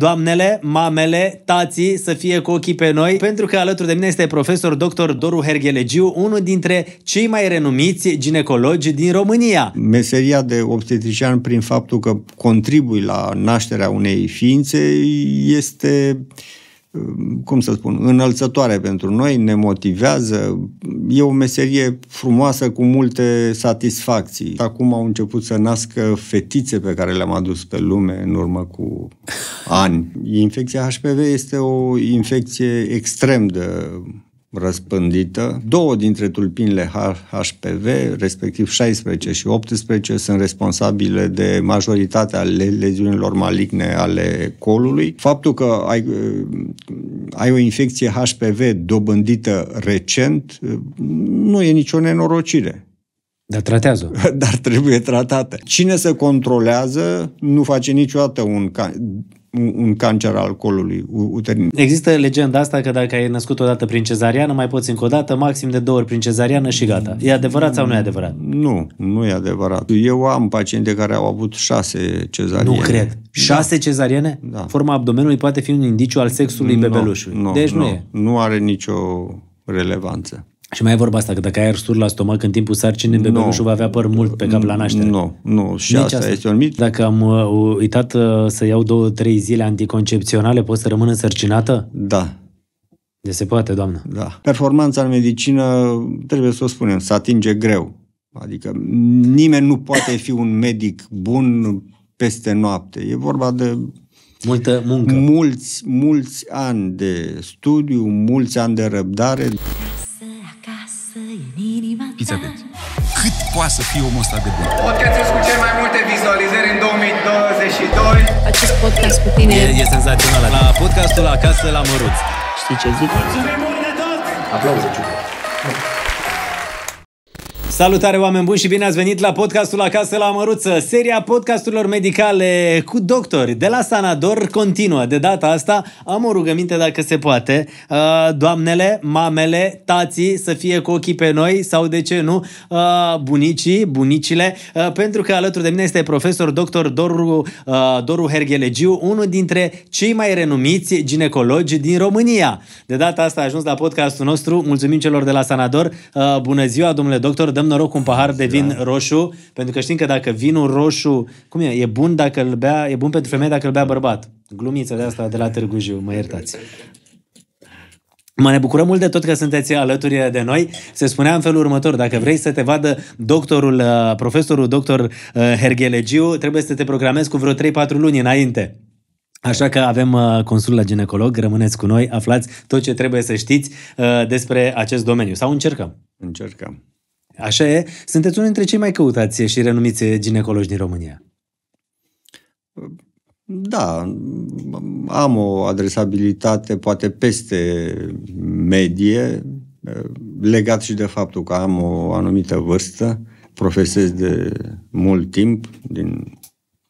doamnele, mamele, tații să fie cu ochii pe noi, pentru că alături de mine este profesor dr. Doru Herghelegiu, unul dintre cei mai renumiți ginecologi din România. Meseria de obstetrician, prin faptul că contribui la nașterea unei ființe, este cum să spun, înălțătoare pentru noi, ne motivează. E o meserie frumoasă cu multe satisfacții. Acum au început să nască fetițe pe care le-am adus pe lume în urmă cu ani. Infecția HPV este o infecție extrem de răspândită. Două dintre tulpinile HPV, respectiv 16 și 18, sunt responsabile de majoritatea leziunilor maligne ale colului. Faptul că ai, ai o infecție HPV dobândită recent nu e nicio nenorocire. Dar tratează Dar trebuie tratată. Cine se controlează nu face niciodată un un cancer al colului uterin. Există legenda asta că dacă ai născut odată prin cezariană, mai poți încă o dată, maxim de două ori prin cezariană și gata. E adevărat sau nu e adevărat? Nu, nu e adevărat. Eu am paciente care au avut șase cezariene. Nu cred. Șase da. cezariene? Da. Forma abdomenului poate fi un indiciu al sexului bebelușului. Nu, deci nu, nu e. Nu are nicio relevanță. Și mai e vorba asta, că dacă ai aer sur la stomac în timpul sarcinii, bebelușul va avea păr mult pe cap la naștere. Nu, nu, și Nici asta, asta este un mit. Dacă am uh, uitat uh, să iau două, trei zile anticoncepționale, pot să rămân însărcinată? Da. De se poate, doamnă. Da. Performanța în medicină, trebuie să o spunem, se atinge greu. Adică nimeni nu poate fi un medic bun peste noapte. E vorba de Multă muncă. Mulți, mulți ani de studiu, mulți ani de răbdare. Fiți atenți. Cât poate să fie omul ăsta de bun? Podcastul cu cel mai multe vizualizări în 2022. Acest podcast cu tine E, e senzațional. La podcastul Acasă la Măruț. știi ce zic? Mulțumim mult de tot! Aplauze, Salutare oameni buni și bine ați venit la podcastul Acasă la Măruță, seria podcasturilor medicale cu doctori de la Sanador continuă. De data asta am o rugăminte dacă se poate. Uh, doamnele, mamele, tații să fie cu ochii pe noi sau de ce nu, uh, bunicii, bunicile, uh, pentru că alături de mine este profesor dr. Doru, Doru Herghelegiu, unul dintre cei mai renumiți ginecologi din România. De data asta a ajuns la podcastul nostru. Mulțumim celor de la Sanador. Bună ziua, domnule doctor, dăm noroc cu un pahar de vin roșu, pentru că știm că dacă vinul roșu, cum e, e bun dacă îl bea, e bun pentru femeie dacă îl bea bărbat. Glumiță de asta de la Târgu Jiu, mă iertați. Mă ne bucurăm mult de tot că sunteți alături de noi. Se spunea în felul următor, dacă vrei să te vadă doctorul, profesorul doctor Herghelegiu, trebuie să te programezi cu vreo 3-4 luni înainte. Așa că avem uh, consul la ginecolog, rămâneți cu noi, aflați tot ce trebuie să știți uh, despre acest domeniu. Sau încercăm? Încercăm. Așa e. Sunteți unul dintre cei mai căutați și renumiți ginecologi din România. Da, am o adresabilitate poate peste medie, legat și de faptul că am o anumită vârstă, profesez de mult timp, din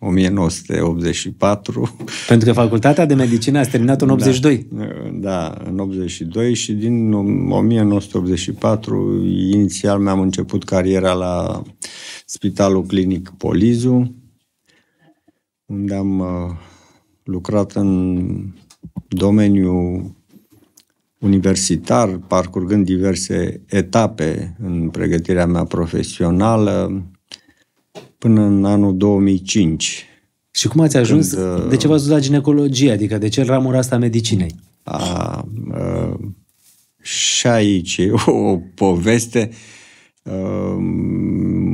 1984. Pentru că facultatea de medicină a terminat în 82. Da, da, în 82 și din 1984 inițial mi-am început cariera la Spitalul Clinic Polizu, unde am uh, lucrat în domeniul universitar, parcurgând diverse etape în pregătirea mea profesională, până în anul 2005. Și cum ați ajuns? Când, uh, de ce v-ați dus la ginecologie? Adică de ce ramura asta a medicinei? A, a, și aici e o poveste. A,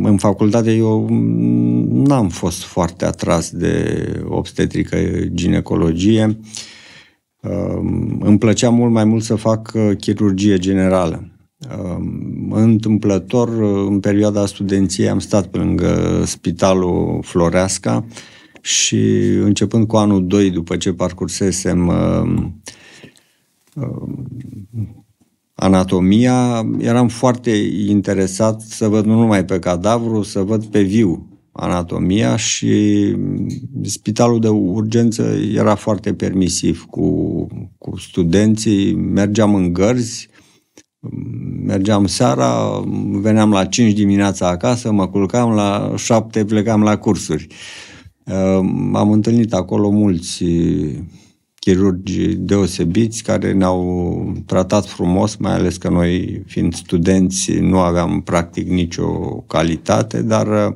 în facultate eu n-am fost foarte atras de obstetrică ginecologie. A, îmi plăcea mult mai mult să fac chirurgie generală. Întâmplător, în perioada studenției, am stat pe lângă Spitalul Floreasca și începând cu anul 2, după ce parcursesem uh, uh, anatomia, eram foarte interesat să văd nu numai pe cadavru, să văd pe viu anatomia și spitalul de urgență era foarte permisiv cu, cu studenții, mergeam în gărzi, mergeam seara, veneam la 5 dimineața acasă, mă culcam, la 7 plecam la cursuri. Am întâlnit acolo mulți chirurgi deosebiți care ne-au tratat frumos, mai ales că noi, fiind studenți, nu aveam practic nicio calitate, dar uh,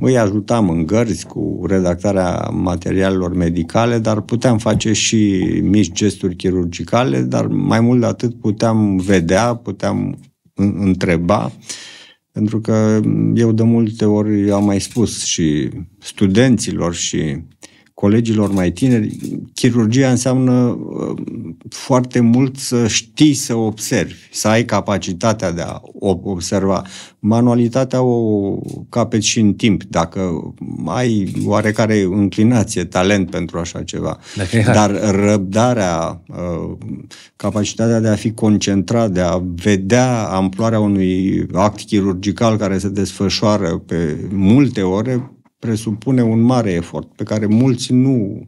îi ajutam în gărzi cu redactarea materialelor medicale, dar puteam face și mici gesturi chirurgicale, dar mai mult de atât puteam vedea, puteam întreba, pentru că eu de multe ori am mai spus și studenților și colegilor mai tineri, chirurgia înseamnă uh, foarte mult să știi să observi, să ai capacitatea de a observa. Manualitatea o capeți și în timp, dacă ai oarecare înclinație, talent pentru așa ceva. Dar răbdarea, uh, capacitatea de a fi concentrat, de a vedea amploarea unui act chirurgical care se desfășoară pe multe ore, presupune un mare efort pe care mulți nu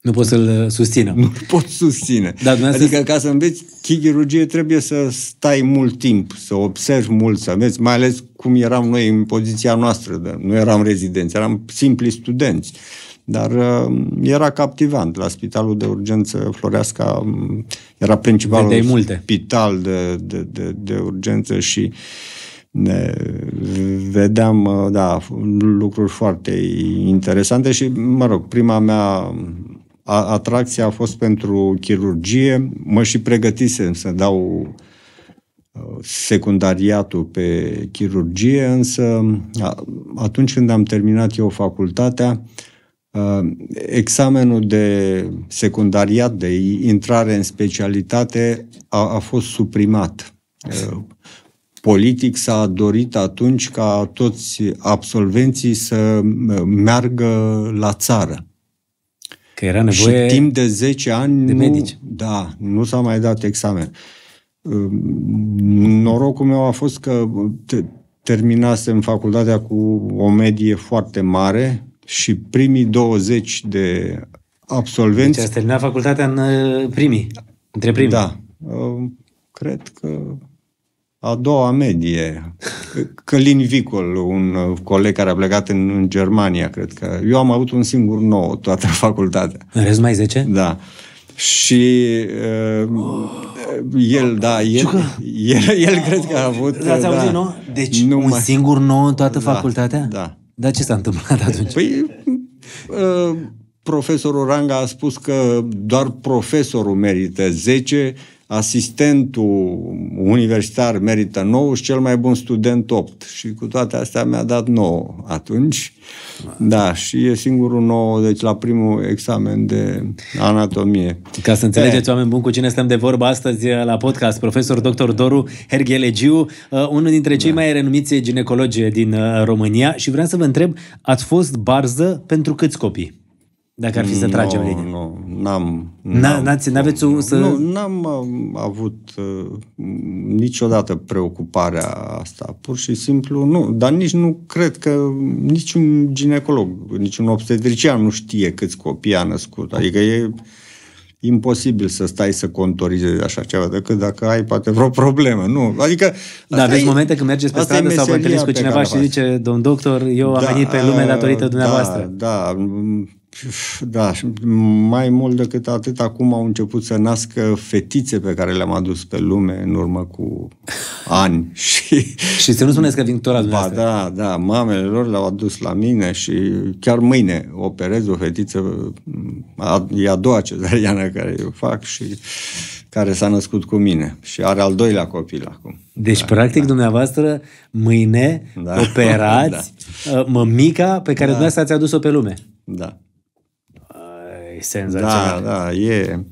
nu pot să-l susțină. Nu pot susține. Da, adică ca să înveți chirurgie trebuie să stai mult timp, să observi mult, să vezi, mai ales cum eram noi în poziția noastră. De, nu eram rezidenți, eram simpli studenți. Dar uh, era captivant. La spitalul de urgență Floreasca um, era principalul Vedeai multe. spital de, de, de, de urgență și uh, ne vedeam, uh, da, lucruri foarte interesante și, mă rog, prima mea atracție a fost pentru chirurgie. Mă și pregătisem să dau uh, secundariatul pe chirurgie, însă atunci când am terminat eu facultatea, uh, examenul de secundariat, de intrare în specialitate, a, a fost suprimat politic s-a dorit atunci ca toți absolvenții să meargă la țară. Că era nevoie Și timp de 10 ani de nu, medici. Da, nu s-a mai dat examen. Norocul meu a fost că terminasem facultatea cu o medie foarte mare și primii 20 de absolvenți... Deci ați terminat facultatea în uh, primii, între primii. Da. Cred că a doua medie. Călin Vicol, un coleg care a plecat în, în Germania, cred că. Eu am avut un singur nou toată facultatea. În rest mai 10? Da. Și uh, el, da, el, el, el cred că a avut... L-ați da, auzit, nu? Deci nu un mai... singur nou în toată Da, facultatea? da. Dar ce s-a întâmplat atunci? Păi, uh, profesorul Ranga a spus că doar profesorul merită 10, asistentul universitar merită 9 și cel mai bun student 8. Și cu toate astea mi-a dat 9 atunci. Da, și e singurul 9, deci la primul examen de anatomie. Ca să înțelegeți, E. oameni buni, cu cine stăm de vorbă astăzi la podcast, profesor dr. Doru Herghelegiu, uh, unul dintre cei mai renumiți ginecologi din uh, România și vreau să vă întreb, ați fost barză pentru câți copii? Dacă ar fi să tragem nu, linie. Nu, n-am... N-a- n-am- n-ați- n-aveți o- să- Nu, n-am uh, avut uh, niciodată preocuparea asta. Pur și simplu nu. Dar nici nu cred că niciun ginecolog, niciun obstetrician nu știe câți copii a născut. Adică e imposibil să stai să contorizezi așa ceva, decât dacă ai poate vreo problemă. Nu. Adică Dar asta aveți e- momente când mergeți pe asta e stradă sau vă meseria întâlniți cu pe cineva care și o faci. zice, domn doctor, eu am venit pe lume datorită dumneavoastră. Da, da. Da, și mai mult decât atât, acum au început să nască fetițe pe care le-am adus pe lume în urmă cu ani. Și, Și să nu spuneți că vin tot la ba dumneavoastră. da, da, mamele lor le-au adus la mine și chiar mâine operez o fetiță, a, e a doua cezariană care eu fac și care s-a născut cu mine și are al doilea copil acum. Deci, practic, dumneavoastră, mâine Da. operați uh, mămica pe care dumneavoastră ați adus-o pe lume. Da. E Da, senzațional. da, e...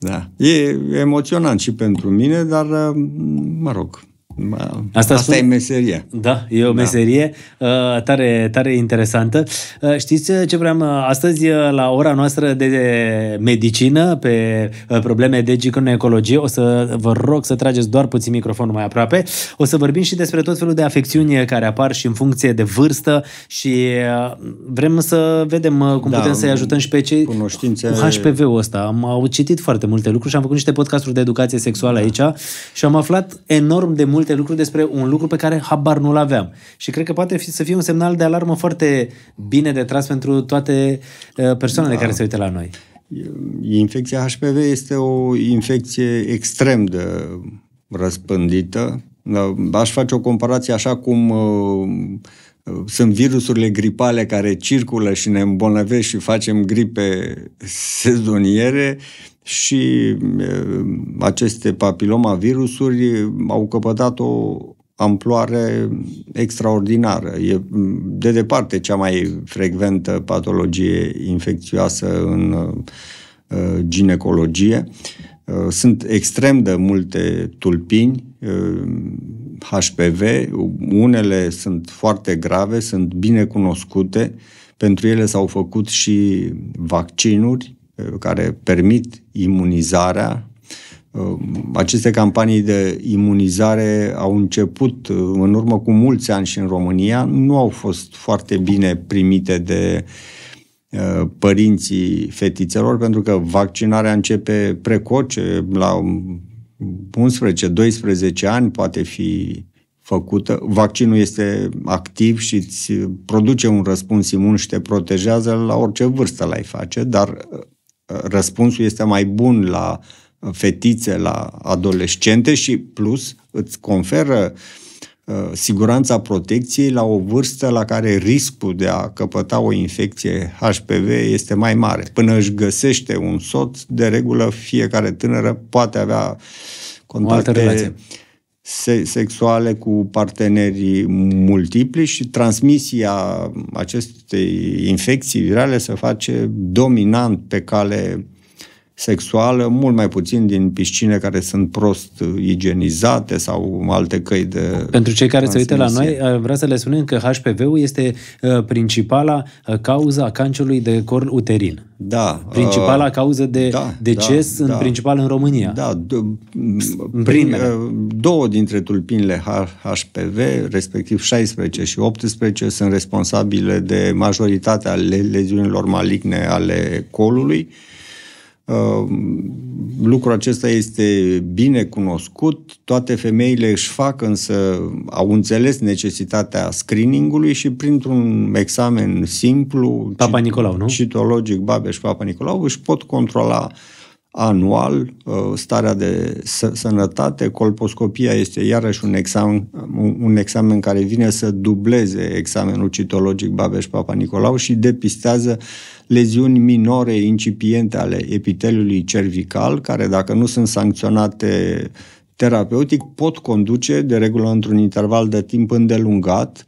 Da, e emoționant și pentru mine, dar, mă rog, asta, Asta asta spun- e meseria. Da, e o meserie uh, tare, tare interesantă. Uh, știți ce vreau uh, astăzi uh, la ora noastră de medicină pe uh, probleme de ginecologie? O să vă rog să trageți doar puțin microfonul mai aproape. O să vorbim și despre tot felul de afecțiuni care apar și în funcție de vârstă și uh, vrem să vedem uh, cum Da, putem să-i ajutăm și pe cei cunoștințe- cu HPV-ul ăsta. Am au citit foarte multe lucruri și am făcut niște podcasturi de educație sexuală aici și am aflat enorm de multe multe lucruri despre un lucru pe care habar nu-l aveam. Și cred că poate fi, să fie un semnal de alarmă foarte bine de tras pentru toate uh, persoanele da. care se uită la noi. Infecția HPV este o infecție extrem de răspândită. Da, aș face o comparație așa cum uh, sunt virusurile gripale care circulă și ne îmbolnăvesc și facem gripe sezoniere și uh, aceste papilomavirusuri au căpătat o amploare extraordinară. E de departe cea mai frecventă patologie infecțioasă în uh, ginecologie. Uh, sunt extrem de multe tulpini HPV, uh, unele sunt foarte grave, sunt bine cunoscute, pentru ele s-au făcut și vaccinuri care permit imunizarea. Aceste campanii de imunizare au început în urmă cu mulți ani și în România, nu au fost foarte bine primite de părinții fetițelor, pentru că vaccinarea începe precoce, la 11-12 ani poate fi făcută. Vaccinul este activ și îți produce un răspuns imun și te protejează la orice vârstă l-ai face, dar răspunsul este mai bun la fetițe, la adolescente și plus îți conferă uh, siguranța protecției la o vârstă la care riscul de a căpăta o infecție HPV este mai mare. Până își găsește un soț, de regulă fiecare tânără poate avea contacte se- sexuale cu partenerii multipli și transmisia acestei infecții virale se face dominant pe cale sexuală, mult mai puțin din piscine care sunt prost igienizate sau alte căi de Pentru cei care se uită la noi, vreau să le spunem că HPV-ul este uh, principala uh, cauză a cancerului de corn uterin. Da. Principala uh, cauză de da, deces, da, în da, principal în România. Da. Prin, două dintre tulpinile HPV, respectiv 16 și 18, sunt responsabile de majoritatea leziunilor maligne ale colului Ehm, lucrul acesta este bine cunoscut, toate femeile își fac însă, au înțeles necesitatea screeningului și printr-un examen simplu, Papa Nicolau, nu? citologic Babeș Papa Nicolau, își pot controla anual uh, starea de sănătate. Colposcopia este iarăși un examen, un examen care vine să dubleze examenul citologic Babeș-Papa Nicolau și depistează leziuni minore incipiente ale epiteliului cervical, care dacă nu sunt sancționate terapeutic, pot conduce, de regulă într-un interval de timp îndelungat, Uh,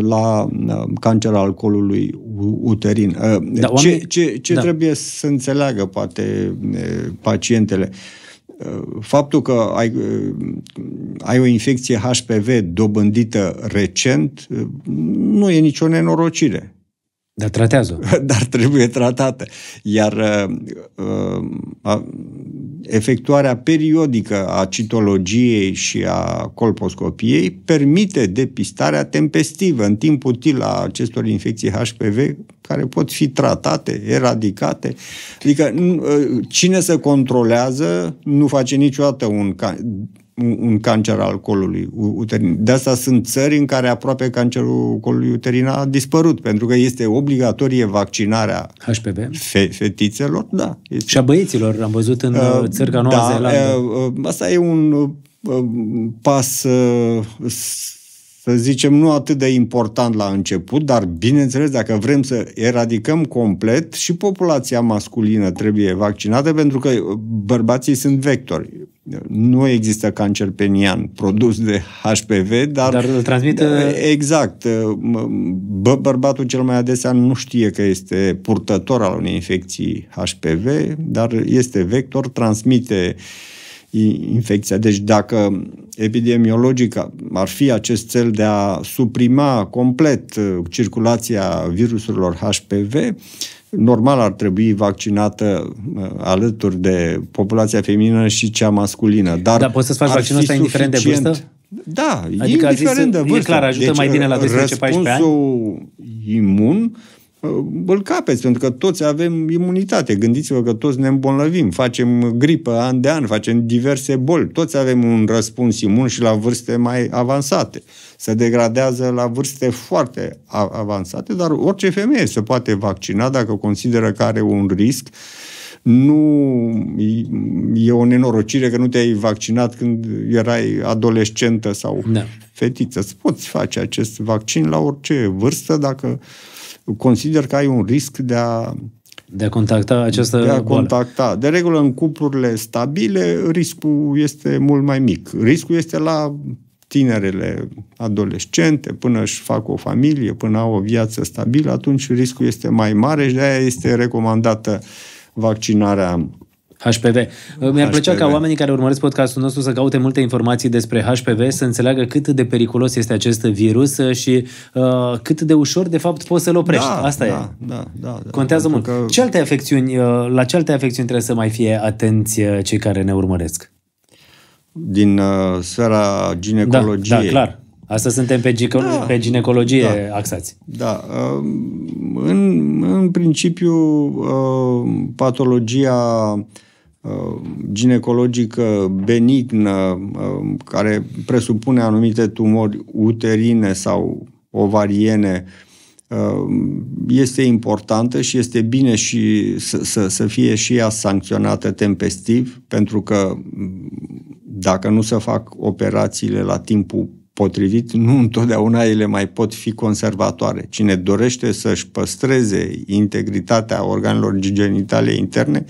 la uh, cancer al colului uterin. Uh, da, oamenii... Ce, ce, ce da. trebuie să înțeleagă, poate, pacientele? Faptul că ai, ai o infecție HPV dobândită recent nu e nicio nenorocire. Dar tratează Dar trebuie tratată. Iar uh, efectuarea periodică a citologiei și a colposcopiei permite depistarea tempestivă în timp util a acestor infecții HPV care pot fi tratate, eradicate. Adică cine se controlează nu face niciodată un un cancer al colului uterin. De asta sunt țări în care aproape cancerul colului uterin a dispărut, pentru că este obligatorie vaccinarea HPV fe- fetițelor. Da, este. Și a băieților, am văzut în uh, țări ca Noua da, Zeelandă. Uh, asta e un uh, pas uh, să zicem, nu atât de important la început, dar bineînțeles, dacă vrem să eradicăm complet, și populația masculină trebuie vaccinată, pentru că bărbații sunt vectori. Nu există cancer penian produs de HPV, dar... Dar îl transmite... Exact. Bă, bărbatul cel mai adesea nu știe că este purtător al unei infecții HPV, dar este vector, transmite infecția. Deci dacă epidemiologic ar fi acest cel de a suprima complet uh, circulația virusurilor HPV, normal ar trebui vaccinată uh, alături de populația feminină și cea masculină. Dar, Dar poți să-ți faci vaccinul ăsta indiferent de vârstă? Da, adică indiferent zis, de vârstă. E clar, ajută deci, mai bine la 12-14 ani? imun îl capeți, pentru că toți avem imunitate. Gândiți-vă că toți ne îmbolnăvim, facem gripă an de an, facem diverse boli. Toți avem un răspuns imun și la vârste mai avansate. Se degradează la vârste foarte avansate, dar orice femeie se poate vaccina dacă consideră că are un risc nu e o nenorocire că nu te-ai vaccinat când erai adolescentă sau da. fetiță. Să poți face acest vaccin la orice vârstă dacă consider că ai un risc de a de a contacta această De a boală. contacta. De regulă, în cuplurile stabile, riscul este mult mai mic. Riscul este la tinerele adolescente, până își fac o familie, până au o viață stabilă, atunci riscul este mai mare și de aia este recomandată vaccinarea HPV. Mi-ar HPV. plăcea ca oamenii care urmăresc podcastul nostru să caute multe informații despre HPV, să înțeleagă cât de periculos este acest virus și uh, cât de ușor, de fapt, poți să-l oprești. Da, Asta da, e. Da, da, da. Contează mult. Pentru Ce alte afecțiuni, uh, la ce alte afecțiuni trebuie să mai fie atenți uh, cei care ne urmăresc? Din uh, sfera Da, ginecologiei. da, clar. Asta suntem pe, gico- Da, pe ginecologie da. axați. Da. uh, În, în principiu, uh, patologia uh, ginecologică benignă, uh, care presupune anumite tumori uterine sau ovariene, uh, este importantă și este bine și să, să, să fie și ea sancționată tempestiv, pentru că dacă nu se fac operațiile la timpul potrivit, nu întotdeauna ele mai pot fi conservatoare. Cine dorește să-și păstreze integritatea organelor genitale interne,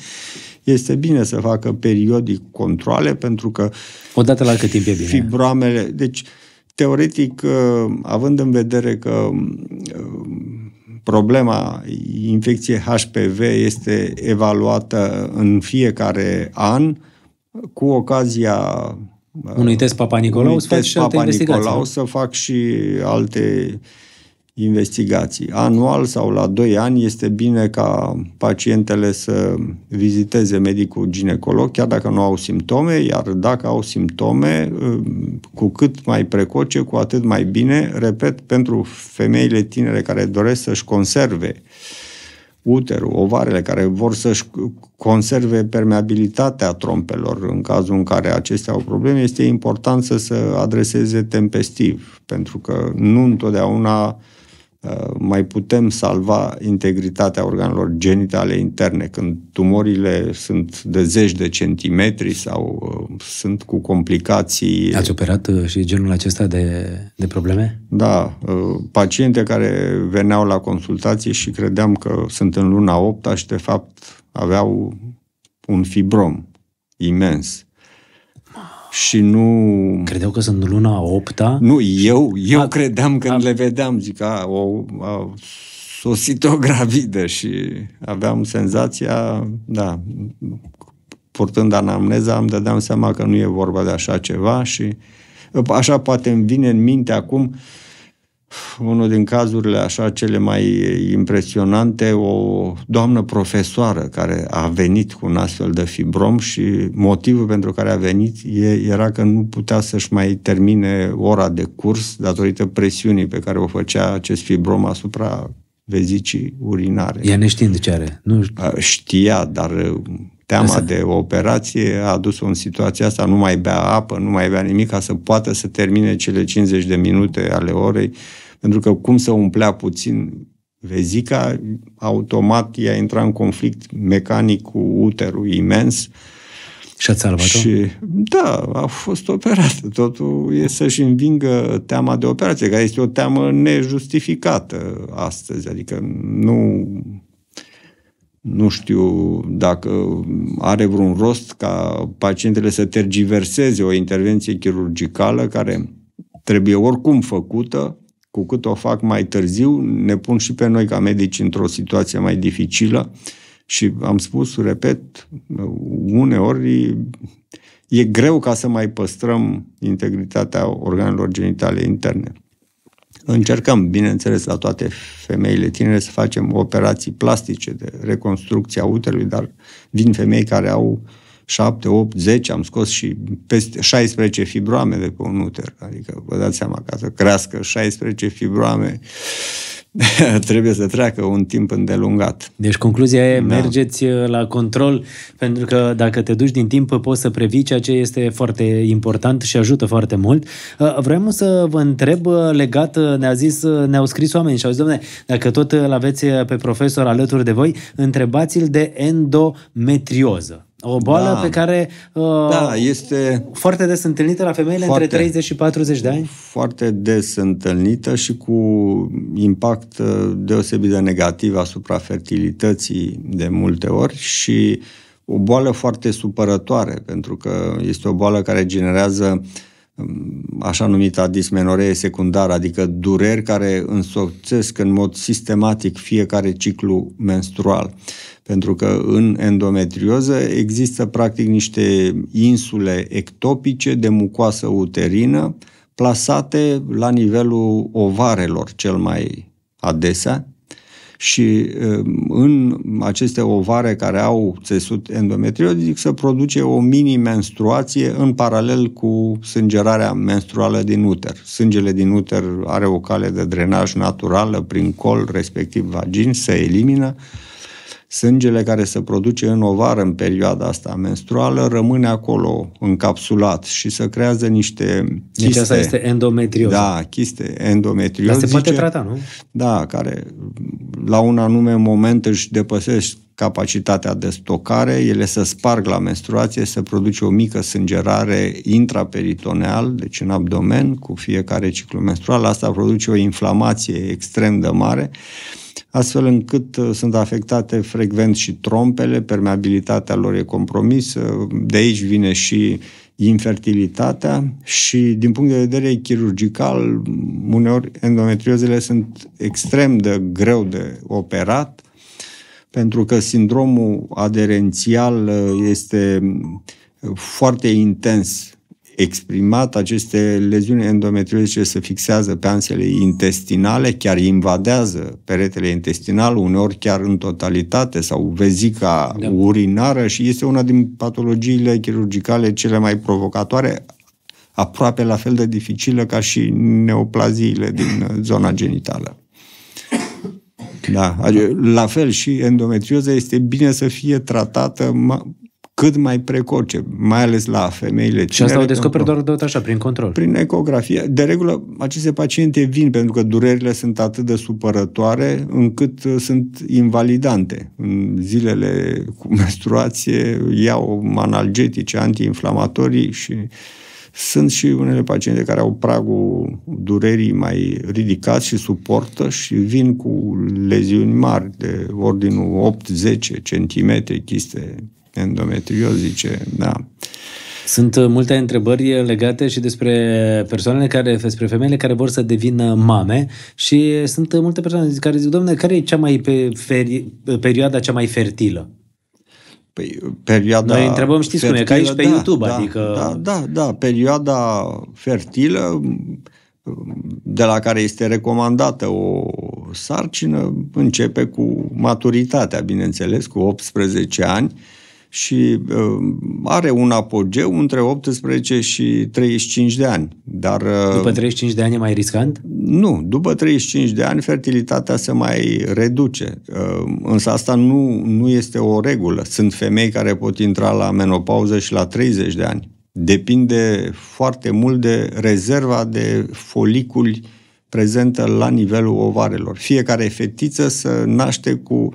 este bine să facă periodic controle, pentru că Odată la cât timp e bine? fibroamele... Deci, teoretic, uh, având în vedere că uh, problema infecției HPV este evaluată în fiecare an, cu ocazia Unui test Papa Nicolau unui să faci test și alte Papa investigații. Nicolau nu? să fac și alte investigații. Anual sau la 2 ani este bine ca pacientele să viziteze medicul ginecolog, chiar dacă nu au simptome, iar dacă au simptome, cu cât mai precoce, cu atât mai bine, repet, pentru femeile tinere care doresc să-și conserve uterul, ovarele, care vor să-și conserve permeabilitatea trompelor în cazul în care acestea au probleme, este important să se adreseze tempestiv, pentru că nu întotdeauna uh, mai putem salva integritatea organelor genitale interne când tumorile sunt de zeci de centimetri sau uh, sunt cu complicații. Ați operat uh, și genul acesta de, de probleme? Da, uh, paciente care veneau la consultație și credeam că sunt în luna 8 și de fapt aveau un fibrom imens. Și nu... Credeau că sunt în luna 8 Nu, eu, eu A- credeam când a- le vedeam, zic, a, o, a sosit o gravidă și aveam senzația, da, purtând anamneza, îmi dădeam seama că nu e vorba de așa ceva și așa poate îmi vine în minte acum unul din cazurile așa cele mai impresionante, o doamnă profesoară care a venit cu un astfel de fibrom și motivul pentru care a venit e, era că nu putea să-și mai termine ora de curs datorită presiunii pe care o făcea acest fibrom asupra vezicii urinare. Ea neștiind ce are. Nu știu. A, Știa, dar uh, teama Asta- de operație a adus-o în situația asta, nu mai bea apă, nu mai bea nimic ca să poată să termine cele 50 de minute ale orei, pentru că cum să umplea puțin vezica, automat ea intra în conflict mecanic cu uterul imens Și ați salvat-o? și da, a fost operată. Totul e să-și învingă teama de operație, care este o teamă nejustificată astăzi. Adică nu, nu știu dacă are vreun rost ca pacientele să tergiverseze o intervenție chirurgicală care trebuie oricum făcută, cu cât o fac mai târziu, ne pun și pe noi ca medici într-o situație mai dificilă și am spus, repet, uneori e greu ca să mai păstrăm integritatea organelor genitale interne. Încercăm, bineînțeles, la toate femeile tinere să facem operații plastice de reconstrucție a uterului, dar vin femei care au 7, 8, 10, am scos și peste 16 fibroame de pe un uter. Adică vă dați seama, ca să crească 16 fibroame, trebuie să treacă un timp îndelungat. Deci concluzia e, da. mergeți uh, la control, pentru că dacă te duci din timp poți să previi ceea ce este foarte important și ajută foarte mult. Uh, vreau să vă întreb uh, legat, ne-a zis, ne-au scris oameni și au zis, domnule, dacă tot îl aveți pe profesor alături de voi, întrebați-l de endometrioză. O boală da. pe care uh, da, este foarte des întâlnită la femeile foarte, între 30 și 40 de ani? Foarte des întâlnită și cu impact uh, deosebit de negativ asupra fertilității de multe ori și o boală foarte supărătoare, pentru că este o boală care generează um, așa numita dismenoree secundară, adică dureri care însoțesc în mod sistematic fiecare ciclu menstrual. Pentru că în endometrioză există practic niște insule ectopice de mucoasă uterină plasate la nivelul ovarelor cel mai adesea și um, în aceste ovare care au țesut endometriozic se produce o mini-menstruație în paralel cu sângerarea menstruală din uter. Sângele din uter are o cale de drenaj naturală prin col, respectiv vagin, se elimină Sângele care se produce în ovar în perioada asta menstruală rămâne acolo încapsulat și se creează niște chiste. Deci asta este endometrioză. Da, chiste endometriozice. Dar se poate trata, nu? Da, care la un anume moment își depăsesc capacitatea de stocare, ele se sparg la menstruație, se produce o mică sângerare intraperitoneal, deci în abdomen, cu fiecare ciclu menstrual. Asta produce o inflamație extrem de mare astfel încât uh, sunt afectate frecvent și trompele, permeabilitatea lor e compromisă, de aici vine și infertilitatea și din punct de vedere chirurgical, uneori endometriozele sunt extrem de greu de operat, pentru că sindromul aderențial uh, este foarte intens exprimat, aceste leziuni endometriozice se fixează pe ansele intestinale, chiar invadează peretele intestinal, uneori chiar în totalitate, sau vezica da. urinară și este una din patologiile chirurgicale cele mai provocatoare, aproape la fel de dificilă ca și neoplaziile din zona genitală. Da, la fel și endometrioza este bine să fie tratată cât mai precoce, mai ales la femeile Și asta o descoperi doar tot așa, prin control. Prin ecografie. De regulă, aceste paciente vin pentru că durerile sunt atât de supărătoare încât uh, sunt invalidante. În zilele cu menstruație iau analgetice, antiinflamatorii și sunt și unele paciente care au pragul durerii mai ridicat și suportă și vin cu leziuni mari de ordinul 8-10 cm, chiste endometriozice, da. Sunt uh, multe întrebări legate și despre persoanele care, despre femeile care vor să devină mame și sunt multe persoane care zic, domnule, care e cea mai pe feri, perioada cea mai fertilă? Păi, perioada Noi întrebăm, știți fertilă, cum e, ca aici pe da, YouTube, da, adică... Da, da, da, perioada fertilă de la care este recomandată o sarcină începe cu maturitatea, bineînțeles, cu 18 ani, și uh, are un apogeu între 18 și 35 de ani. Dar, uh, după 35 de ani e mai riscant? Nu, după 35 de ani fertilitatea se mai reduce. Uh, însă asta nu, nu este o regulă. Sunt femei care pot intra la menopauză și la 30 de ani. Depinde foarte mult de rezerva de foliculi prezentă la nivelul ovarelor. Fiecare fetiță să naște cu uh,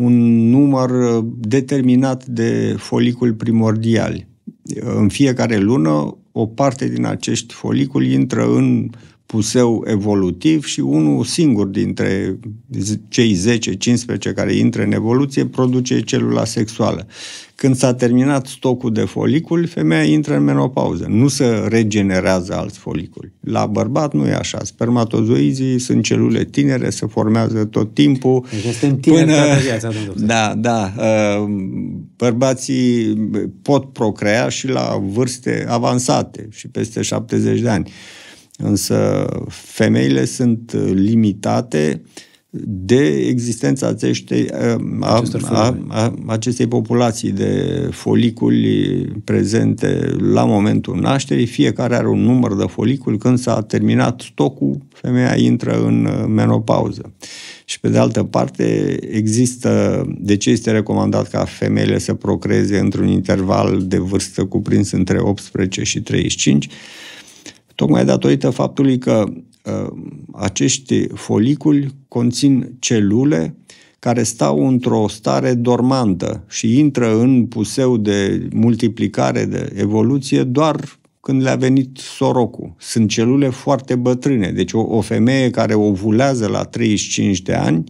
un număr uh, determinat de foliculi primordiali. În fiecare lună, o parte din acești foliculi intră în puseu evolutiv și unul singur dintre cei 10-15 care intră în evoluție produce celula sexuală. Când s-a terminat stocul de foliculi, femeia intră în menopauză. Nu se regenerează alți foliculi. La bărbat nu e așa. Spermatozoizii sunt celule tinere, se formează tot timpul. Deci suntem tineri până... toată viața, Da, da. Uh, bărbații pot procrea și la vârste avansate și peste 70 de ani. Însă femeile sunt limitate de existența acestei, a, Acestor a, foliculi. a, acestei populații de foliculi prezente la momentul nașterii. Fiecare are un număr de foliculi. Când s-a terminat stocul, femeia intră în uh, menopauză. Și pe de altă parte, există, de ce este recomandat ca femeile să procreeze într-un interval de vârstă cuprins între 18 și 35? Tocmai datorită faptului că uh, acești foliculi conțin celule care stau într-o stare dormantă și intră în puseu de multiplicare, de evoluție, doar când le-a venit sorocul. Sunt celule foarte bătrâne. Deci o, o femeie care ovulează la 35 de ani,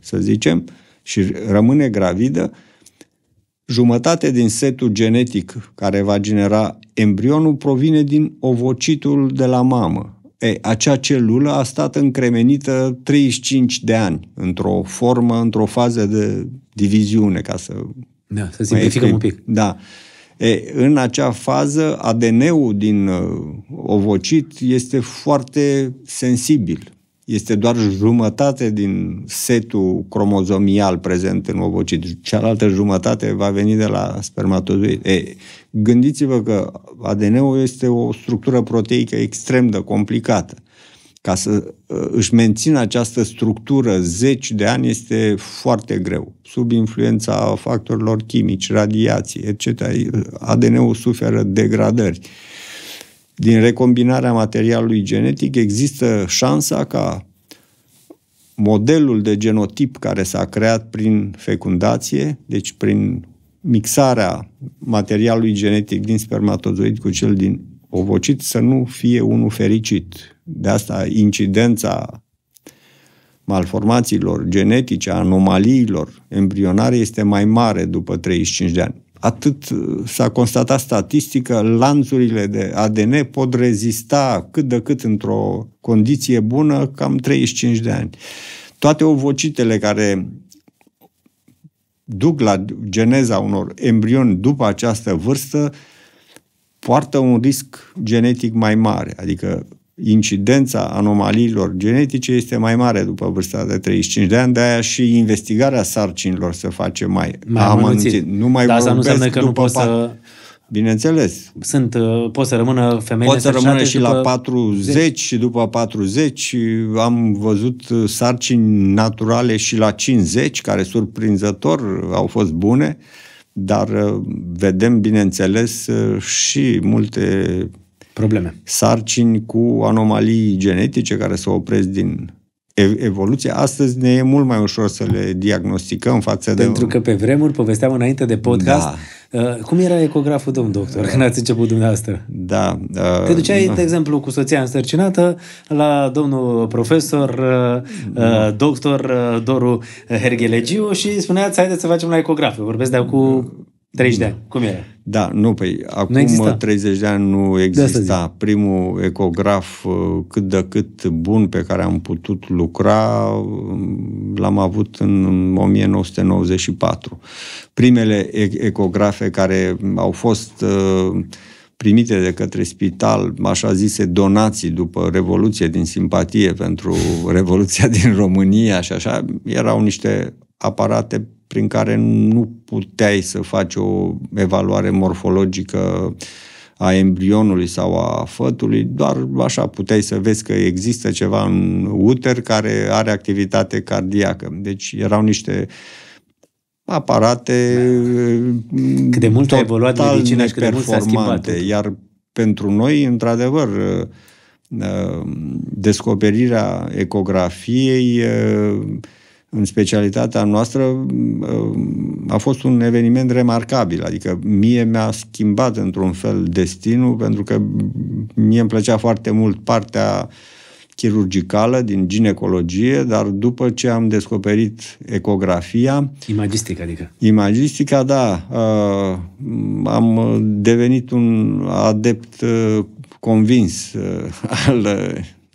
să zicem, și rămâne gravidă, jumătate din setul genetic care va genera embrionul provine din ovocitul de la mamă. E, acea celulă a stat încremenită 35 de ani, într-o formă, într-o fază de diviziune, ca să Da, să mă simplificăm un exprim. pic. Da. E, în acea fază, ADN-ul din uh, ovocit este foarte sensibil. Este doar jumătate din setul cromozomial prezent în ovocit. Cealaltă jumătate va veni de la spermatozoid. E, gândiți-vă că ADN-ul este o structură proteică extrem de complicată. Ca să uh, își mențină această structură zeci de ani este foarte greu. Sub influența factorilor chimici, radiații, etc. ADN-ul suferă degradări. Din recombinarea materialului genetic există șansa ca modelul de genotip care s-a creat prin fecundație, deci prin mixarea materialului genetic din spermatozoid cu cel din ovocit, să nu fie unul fericit. De asta incidența malformațiilor genetice, anomaliilor embrionare este mai mare după 35 de ani. Atât uh, s-a constatat statistică, lanțurile de ADN pot rezista cât de cât într-o condiție bună cam 35 de ani. Toate ovocitele care duc la geneza unor embrioni după această vârstă poartă un risc genetic mai mare, adică incidența anomaliilor genetice este mai mare după vârsta de 35 de ani, de aia și investigarea sarcinilor se face mai, Mai amănunțit. amănunțit. Nu mai Dar asta nu vorbesc înseamnă că nu după poți pat- să... Bineînțeles. Sunt, uh, pot să rămână femeile Pot să rămână și la după 40 și după 40. Am văzut uh, sarcini naturale și la 50, care surprinzător au fost bune, dar uh, vedem, bineînțeles, uh, și multe probleme. sarcini cu anomalii genetice care se opresc din ev- evoluție. Astăzi ne e mult mai ușor să le diagnosticăm față de... Pentru că pe vremuri, povesteam înainte de podcast, da. cum era ecograful, domn doctor, când ați început dumneavoastră? Da. uh, Te duceai, de exemplu, cu soția însărcinată la domnul profesor, uh, uh, doctor uh, Doru Herghelegiu și spuneați, haideți să facem la ecograf. Eu Vorbesc de cu 30 de ani. Cum era? Da, nu, păi acum exista. 30 de ani nu asta exista. Primul ecograf uh, cât de cât bun pe care am putut lucra um, l-am avut în 1994. Primele e- ecografe care au fost uh, primite de către spital, așa zise, donații după Revoluție din simpatie pentru Revoluția din România și așa, erau niște aparate prin care nu puteai să faci o evaluare morfologică a embrionului sau a fătului, doar așa puteai să vezi că există ceva în uter care are activitate cardiacă. Deci erau niște aparate Cât de mult a evoluat total medicina și cât de mult s-a schimbat neperformante. totul. Iar pentru noi, într-adevăr, descoperirea ecografiei în specialitatea noastră a fost un eveniment remarcabil. Adică mie mi-a schimbat într-un fel destinul, pentru că mie îmi plăcea foarte mult partea chirurgicală din ginecologie, dar după ce am descoperit ecografia, Imagistic, adică. Imagistica, da. Uh, am devenit un adept uh, convins uh, al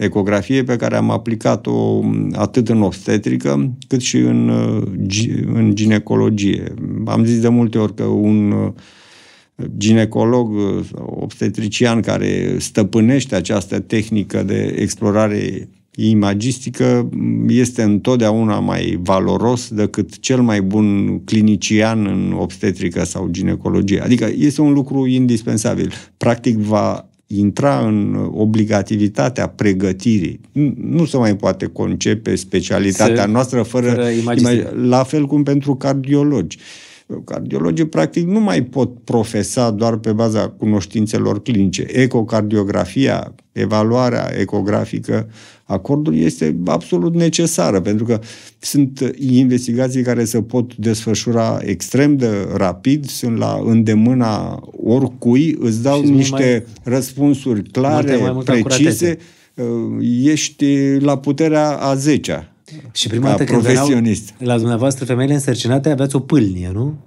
uh, ecografiei pe care am aplicat-o atât în obstetrică cât și în, uh, gi- în ginecologie. Am zis de multe ori că un uh, ginecolog uh, sau obstetrician care stăpânește această tehnică de explorare imagistică este întotdeauna mai valoros decât cel mai bun clinician în obstetrică sau ginecologie. Adică este un lucru indispensabil. Practic va intra în obligativitatea pregătirii. Nu, nu se mai poate concepe specialitatea Se- noastră fără, fără imagistică. imagi- la fel cum pentru cardiologi. Cardiologii, practic, nu mai pot profesa doar pe baza cunoștințelor clinice. Ecocardiografia, evaluarea ecografică, acordul este absolut necesară, pentru că sunt investigații care se pot desfășura extrem de rapid, sunt la îndemâna oricui, îți dau Și sunt niște răspunsuri clare, multe- mai multă precise, uh, ești la puterea a zecea. Și prima ca dată când veneau profesionist. la dumneavoastră femeile însărcinate aveți o pâlnie, nu?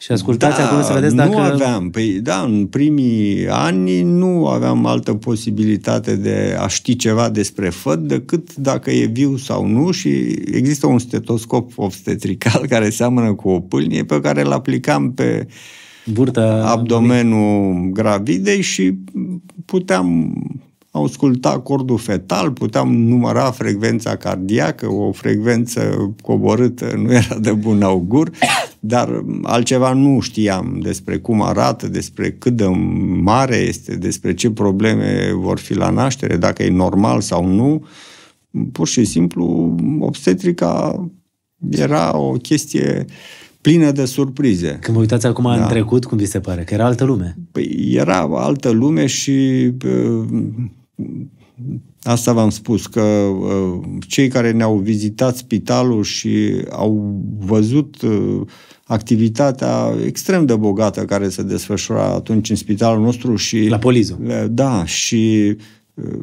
Și ascultați acolo să vedeți Da, nu dacă... aveam. Păi, da, în primii ani nu aveam altă posibilitate de a ști ceva despre făt decât dacă e viu sau nu și există un stetoscop obstetrical care seamănă cu o pâlnie pe care îl aplicam pe Burta... abdomenul gravidei și puteam ausculta cordul fetal, puteam număra frecvența cardiacă, o frecvență coborâtă nu era de bun augur, dar altceva nu știam despre cum arată, despre cât de mare este, despre ce probleme vor fi la naștere, dacă e normal sau nu. Pur și simplu, obstetrica era o chestie plină de surprize. Când vă uitați acum Da. în trecut, cum vi se pare? Că era altă lume. Păi era altă lume și uh, asta v-am spus, că uh, cei care ne-au vizitat spitalul și au văzut uh, activitatea extrem de bogată care se desfășura atunci în spitalul nostru și... La Polizu. Da, și uh,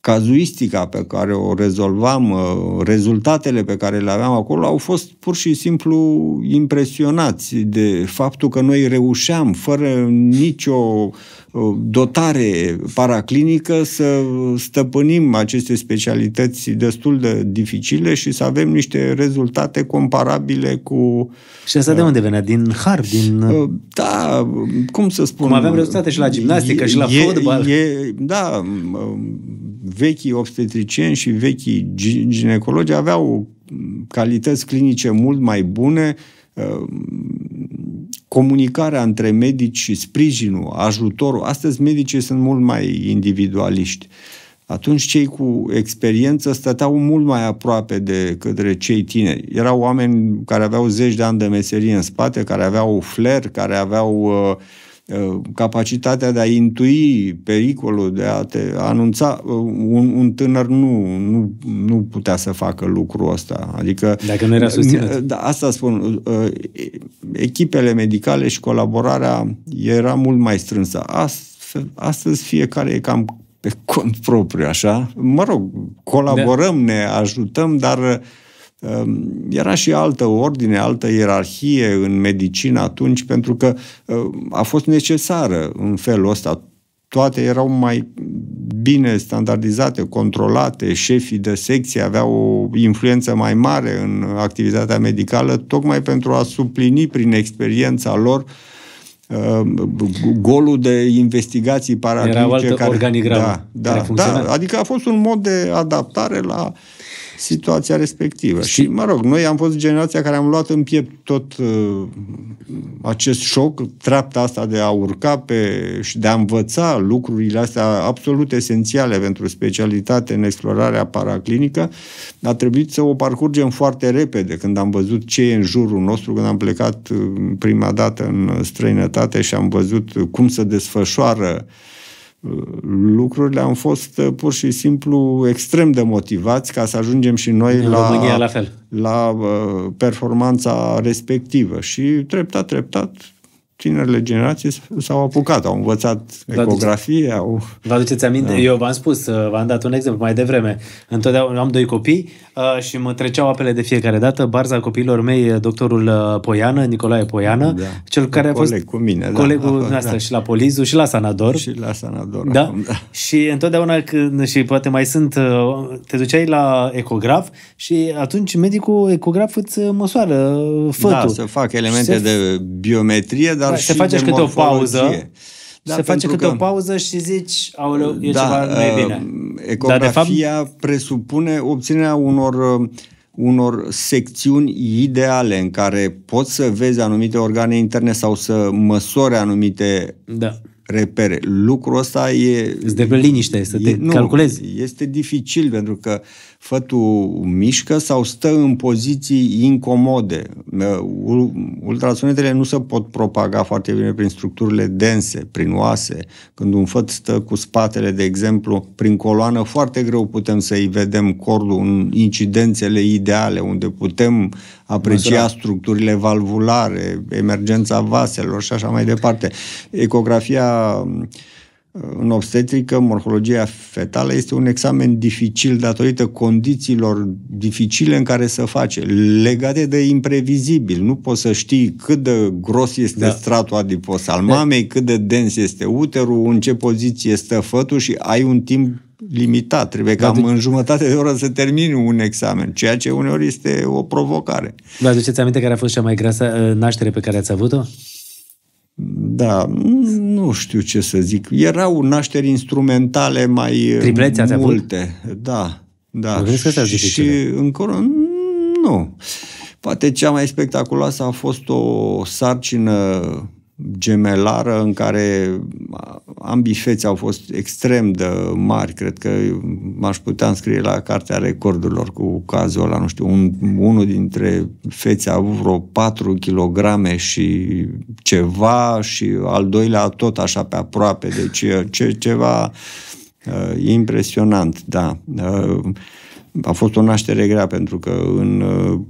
cazuistica pe care o rezolvam, uh, rezultatele pe care le aveam acolo au fost pur și simplu impresionați de faptul că noi reușeam, fără nicio uh, dotare paraclinică, să stăpânim aceste specialități destul de dificile și să avem niște rezultate comparabile cu Și asta de unde venea? Din har, din... Uh, Da, cum să spun... Cum avem rezultate și la gimnastică și la e, fotbal. E, da, m- vechii obstetricieni și vechii gi- ginecologi aveau calități clinice mult mai bune, uh, comunicarea între medici și sprijinul, ajutorul. Astăzi medicii sunt mult mai individualiști. Atunci cei cu experiență stăteau mult mai aproape de către cei tineri. Erau oameni care aveau zeci de ani de meserie în spate, care aveau flair, care aveau uh, uh, capacitatea de a intui pericolul, de a te anunța. Uh, un, un tânăr nu, nu, nu putea să facă lucrul ăsta. Adică, Dacă nu era susținut. Da, asta spun. Uh, echipele medicale și colaborarea era mult mai strânsă. Astfel, astăzi fiecare e cam pe cont propriu, așa. Mă rog, colaborăm, ne ajutăm, dar um, era și altă ordine, altă ierarhie în medicină atunci, pentru că uh, a fost necesară în felul ăsta. Toate erau mai bine standardizate, controlate, șefii de secție aveau o influență mai mare în activitatea medicală, tocmai pentru a suplini prin experiența lor uh, golul de investigații paraclinice. Era o altă care, organigramă da, care da, funcționa. da, adică a fost un mod de adaptare la situația respectivă. Știi- Și, mă rog, noi am fost generația care am luat în piept tot uh, acest șoc, treapta asta de a urca pe, și de a învăța lucrurile astea absolut esențiale pentru specialitate în explorarea paraclinică, a trebuit să o parcurgem foarte repede când am văzut ce e în jurul nostru, când am plecat uh, prima dată în străinătate și am văzut cum se desfășoară lucrurile, am fost uh, pur și simplu extrem de motivați ca să ajungem și noi În la, România la fel. la uh, performanța respectivă. Și treptat, treptat, tinerile generații s- s-au apucat, au învățat Da, ecografie, au... Vă aduceți aminte? Da. Eu v-am spus, uh, v-am dat un exemplu mai devreme. Întotdeauna am doi copii uh, și mă treceau apele de fiecare dată. Barza copiilor mei, uh, doctorul uh, Poiană, Nicolae Poiană, Da. cel care a fost Coleg cu mine, da. colegul Da. dumneavoastră și la Polizu și la Sanador. Și la Sanador. Da? acum, da. Și întotdeauna când, și poate mai sunt, uh, te duceai la ecograf și atunci medicul ecograf îți măsoară fătul. Da, să fac elemente Se- de biometrie, dar Da, și se face de câte o morfologie. pauză. Da, se face pentru câte că- o pauză și zici, aoleu, e da, ceva nu e uh, bine. Ecografia Dar, de fapt, presupune obținerea unor, uh, unor secțiuni ideale în care poți să vezi anumite organe interne sau să măsori anumite da. repere. Lucrul ăsta e... Îți trebuie liniște, să te nu, calculezi. Este dificil pentru că fătul mișcă sau stă în poziții incomode. Uh, Ultrasonetele nu se pot propaga foarte bine prin structurile dense, prin oase. Când un făt stă cu spatele, de exemplu, prin coloană, foarte greu putem să-i vedem cordul în incidențele ideale, unde putem aprecia Măsura. structurile valvulare, emergența vaselor și așa mai departe. Ecografia în obstetrică, morfologia fetală este un examen dificil datorită condițiilor dificile în care se face, legate de imprevizibil. Nu poți să știi cât de gros este Da. da. stratul adipos al mamei, cât de dens este uterul, în ce poziție stă fătul și ai un timp limitat. Trebuie Da, cam de- în jumătate de oră să termini un examen, ceea ce uneori este o provocare. Vă aduceți aminte care a fost cea mai grasă uh, naștere pe care ați avut-o? Da, nu știu ce să zic. Erau nașteri instrumentale mai Tripleți ați avut? multe. Da, da. Mă gândesc că astea sunt și dificile. încolo, nu. Poate cea mai spectaculoasă a fost o sarcină gemelară în care ambii feți au fost extrem de mari. Cred că m-aș putea înscrie la Cartea Recordurilor cu cazul ăla. Nu știu, un, unul dintre feți a avut vreo 4 kg și ceva și al doilea tot așa pe aproape. Deci ce, ceva uh, impresionant, da. Uh, a fost o naștere grea pentru că în uh,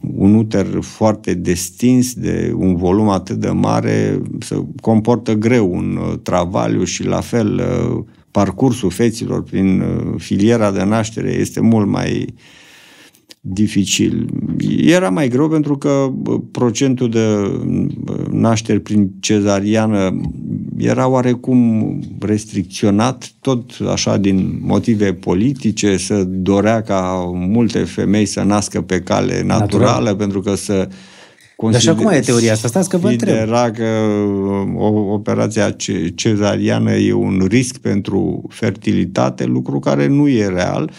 un uter foarte destins, de un volum atât de mare, se comportă greu un uh, travaliu și la fel uh, parcursul feților prin uh, filiera de naștere este mult mai dificil. Era mai greu pentru că bă, procentul de bă, nașteri prin cezariană era oarecum restricționat, tot așa din motive politice, se dorea ca multe femei să nască pe cale naturală, Natural. naturală pentru că să Dar și acum e teoria asta. Stați că vă întreb. Considera că o, operația ce- cezariană e un risc pentru fertilitate, lucru care nu e real.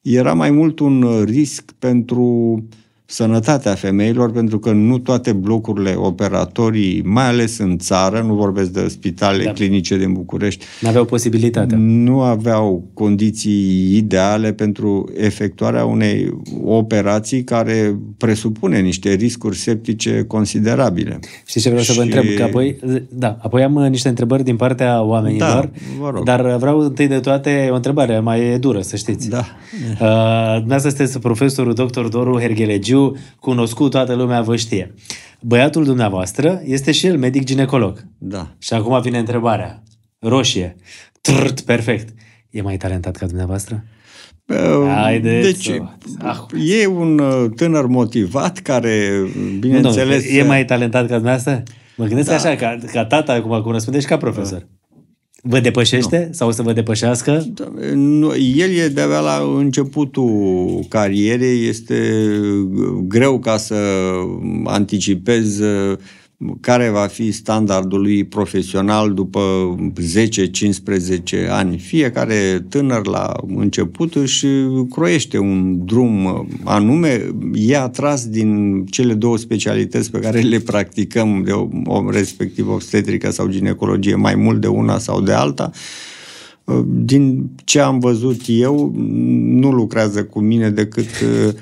Era mai mult un risc pentru sănătatea femeilor, pentru că nu toate blocurile operatorii, mai ales în țară, nu vorbesc de spitalele Da. da. clinice din București, N-aveau posibilitatea. nu aveau condiții ideale pentru efectuarea unei operații care presupune niște riscuri septice considerabile. Știi ce vreau să vă Și- întreb? Că apoi, da, apoi am uh, niște întrebări din partea oamenilor, Da, vă rog. dar vreau întâi de toate o întrebare mai e dură, să știți. Da. Uh, dumneavoastră sunteți profesorul dr. Doru Herghelegiu, cunoscut, toată lumea vă știe. Băiatul dumneavoastră este și el medic ginecolog. Da. Și acum vine întrebarea. Roșie. Trrt, perfect. E mai talentat ca dumneavoastră? Haideți Deci, să- Ah. e un uh, tânăr motivat care, bineînțeles... Nu, e mai talentat ca dumneavoastră? Mă gândesc Da. așa, ca, ca tata, acum cum răspundeți, ca profesor. Vă depășește sau o să vă depășească? Da, nu, el e de-abia la începutul carierei, este greu ca să anticipez uh, care va fi standardul lui profesional după 10-15 ani. Fiecare tânăr la început își croiește un drum anume, e atras din cele două specialități pe care le practicăm, de o, o, respectiv obstetrică sau ginecologie, mai mult de una sau de alta. Din ce am văzut eu, nu lucrează cu mine decât uh, uh,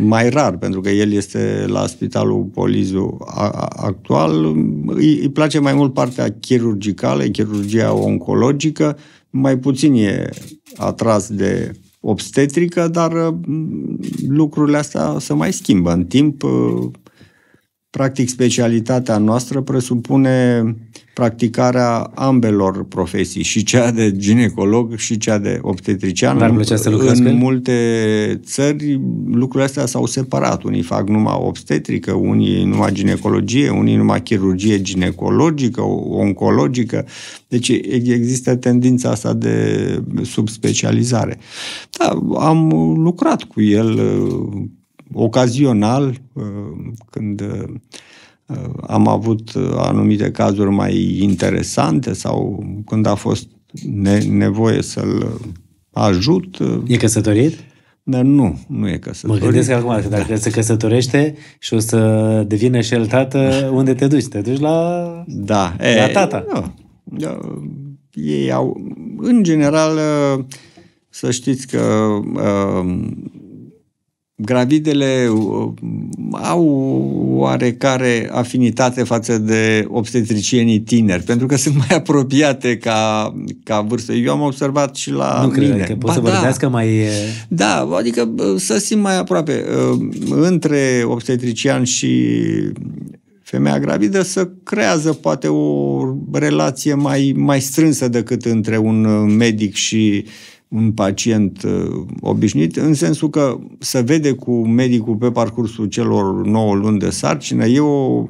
mai rar, pentru că el este la Spitalul Polizu a- a- actual. Îi, îi place mai mult partea chirurgicală, chirurgia oncologică, mai puțin e atras de obstetrică, dar uh, lucrurile astea se mai schimbă în timp. uh, Practic, specialitatea noastră presupune practicarea ambelor profesii, și cea de ginecolog și cea de obstetrician. V-ar plăcea să lucrați În cu el? multe țări lucrurile astea s-au separat. Unii fac numai obstetrică, unii numai ginecologie, unii numai chirurgie ginecologică, oncologică. Deci există tendința asta de subspecializare. Da, am lucrat cu el uh, ocazional, uh, când uh, Uh, am avut uh, anumite cazuri mai interesante sau când a fost ne- nevoie să-l ajut. uh, E căsătorit? Dar nu, nu e Mă căsătorit. gândesc acum că dacă se căsătorește și o să devină și el tată, unde te duci? Te duci la... Da. La tata. Nu. Da, ei au, în general, uh, să știți că uh, gravidele uh, au oarecare afinitate față de obstetricienii tineri, pentru că sunt mai apropiate ca, ca vârstă. Eu am observat și la nu mine. cred că pot Ba să da. vorbească mai... e, Da, adică bă, să simt mai aproape. Uh, Între obstetrician și femeia gravidă să creează poate o relație mai, mai strânsă decât între un uh, medic și un pacient uh, obișnuit, în sensul că să vede cu medicul pe parcursul celor 9 luni de sarcină. E o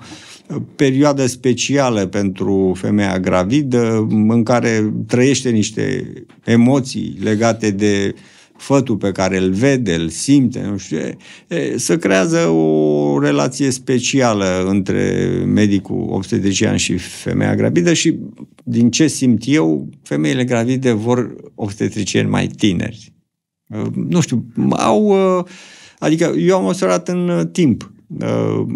perioadă specială pentru femeia gravidă în care trăiește niște emoții legate de fătul pe care îl vede, îl simte, nu știu, e, e, să creează o relație specială între medicul obstetrician și femeia gravidă și din ce simt eu, femeile gravide vor obstetricieni mai tineri. Uh, Nu știu, au, uh, adică eu am observat în uh, timp. Uh,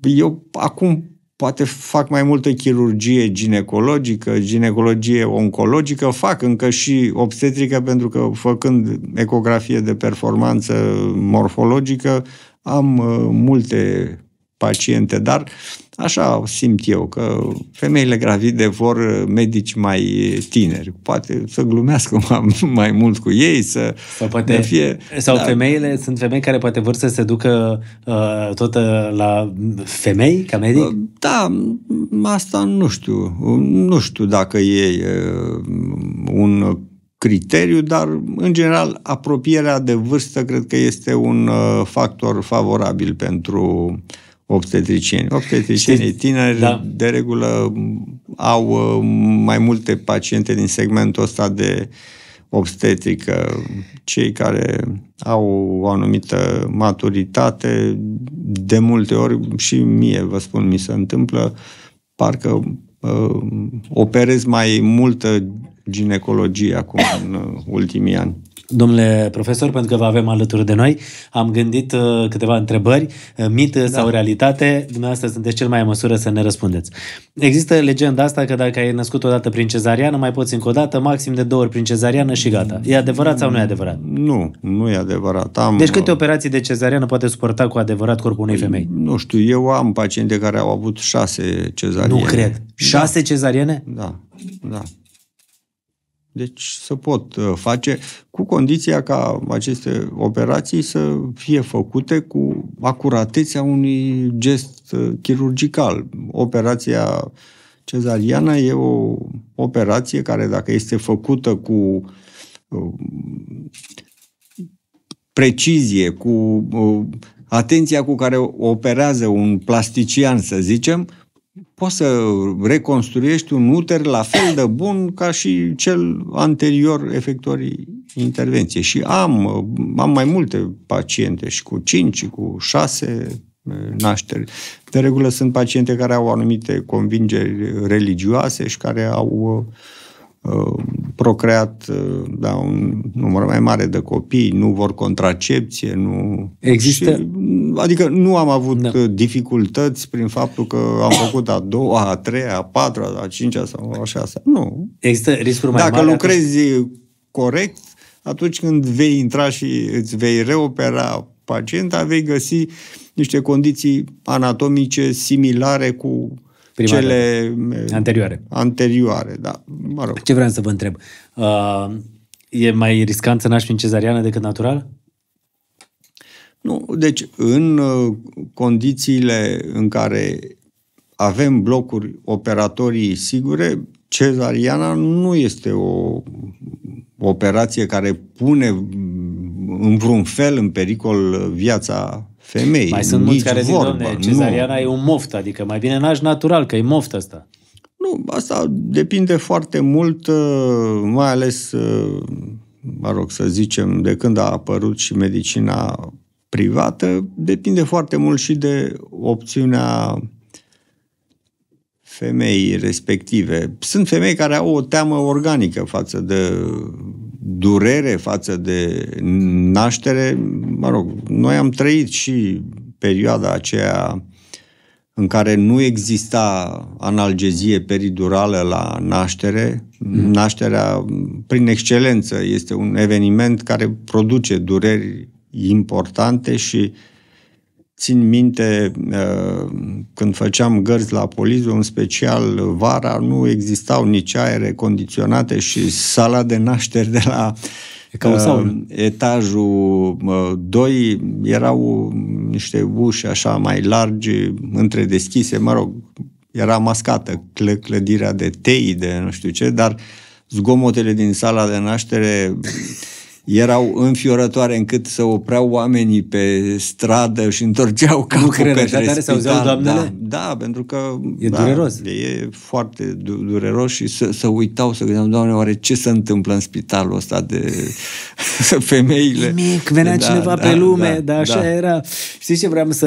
Eu acum poate fac mai multă chirurgie ginecologică, ginecologie oncologică, fac încă și obstetrică pentru că făcând ecografie de performanță morfologică am uh, multe paciente, dar așa simt eu că femeile gravide vor medici mai tineri. Poate să glumească mai, mai mult cu ei, să Sau, poate, ne fie... sau da. femeile, sunt femei care poate vor să se ducă uh, tot uh, la femei, ca medic? Da, asta nu știu. Nu știu dacă e uh, un criteriu, dar, în general, apropierea de vârstă cred că este un uh, factor favorabil pentru obstetricieni. Obstetricienii Știți, tineri, da. da. de regulă, au uh, mai multe paciente din segmentul ăsta de obstetrică. Cei care au o anumită maturitate, de multe ori, și mie, vă spun, mi se întâmplă, parcă uh, operez mai multă ginecologie acum în uh, ultimii ani. Domnule profesor, pentru că vă avem alături de noi, am gândit uh, câteva întrebări, uh, mit da. sau realitate. Dumneavoastră sunteți cel mai în măsură să ne răspundeți. Există legenda asta că dacă ai născut odată prin cezariană, mai poți încă o dată, maxim de două ori prin cezariană și gata. E adevărat sau nu e adevărat? Nu, nu e adevărat. Am, Deci câte operații de cezariană poate suporta cu adevărat corpul unei femei? Nu știu, eu am paciente care au avut șase cezariene. Nu cred. Șase cezariene? Da, da. Deci să pot uh, face cu condiția ca aceste operații să fie făcute cu acuratețea unui gest uh, chirurgical. Operația cezariană e o operație care dacă este făcută cu uh, precizie, cu uh, atenția cu care operează un plastician, să zicem, poți să reconstruiești un uter la fel de bun ca și cel anterior efectuării intervenției. Și am, uh, am mai multe paciente și cu 5 și cu 6 nașteri. De regulă sunt paciente care au anumite convingeri religioase și care au uh, procreat uh, da, un număr mai mare de copii, nu vor contracepție, nu... Există- Și, adică nu am avut Da. da. dificultăți prin faptul că am făcut a doua, a treia, a patra, a cincea sau a șasea. Nu. Există riscuri mai Dacă mari? lucrezi corect, atunci când vei intra și îți vei reopera pacienta, vei găsi niște condiții anatomice similare cu Prima cele atunci. Anterioare. anterioare. Da. Mă rog. Ce vreau să vă întreb? Uh, e mai riscant să naști prin cezariană decât natural? Nu, deci în uh, condițiile în care avem blocuri operatorii sigure, cezariana nu este o operație care pune mm, în vreun fel în pericol viața femeii. Mai sunt Nici mulți care zic, vorbă, domne, nu. cezariana e un moft, adică mai bine naști natural, că e moft asta. Nu, asta depinde foarte mult, uh, mai ales, uh, mă rog, să zicem, de când a apărut și medicina privată, depinde foarte mult și de opțiunea femeii respective. Sunt femei care au o teamă organică față de durere, față de naștere. Mă rog, noi am trăit și perioada aceea în care nu exista analgezie peridurală la naștere. Mm. Nașterea, prin excelență, este un eveniment care produce dureri importante și țin minte uh, când făceam gărzi la Polizu, în special vara, nu existau nici aere condiționate și sala de nașteri de la E ca o saună. uh, etajul 2 erau niște uși așa mai largi, întredeschise, mă rog, era mascată cl- clădirea de tei, de nu știu ce, dar zgomotele din sala de naștere erau înfiorătoare încât să opreau oamenii pe stradă și întorceau capul cred, către așa tare se auzeau spital. doamnele? Da, da, pentru că E da, dureros. E foarte du- dureros și să, să uitau, să gândeam, doamne, oare ce se întâmplă în spitalul ăsta de femeile? Nimic, venea Da, cineva da, pe lume, da, dar așa da. era. Știți ce vreau să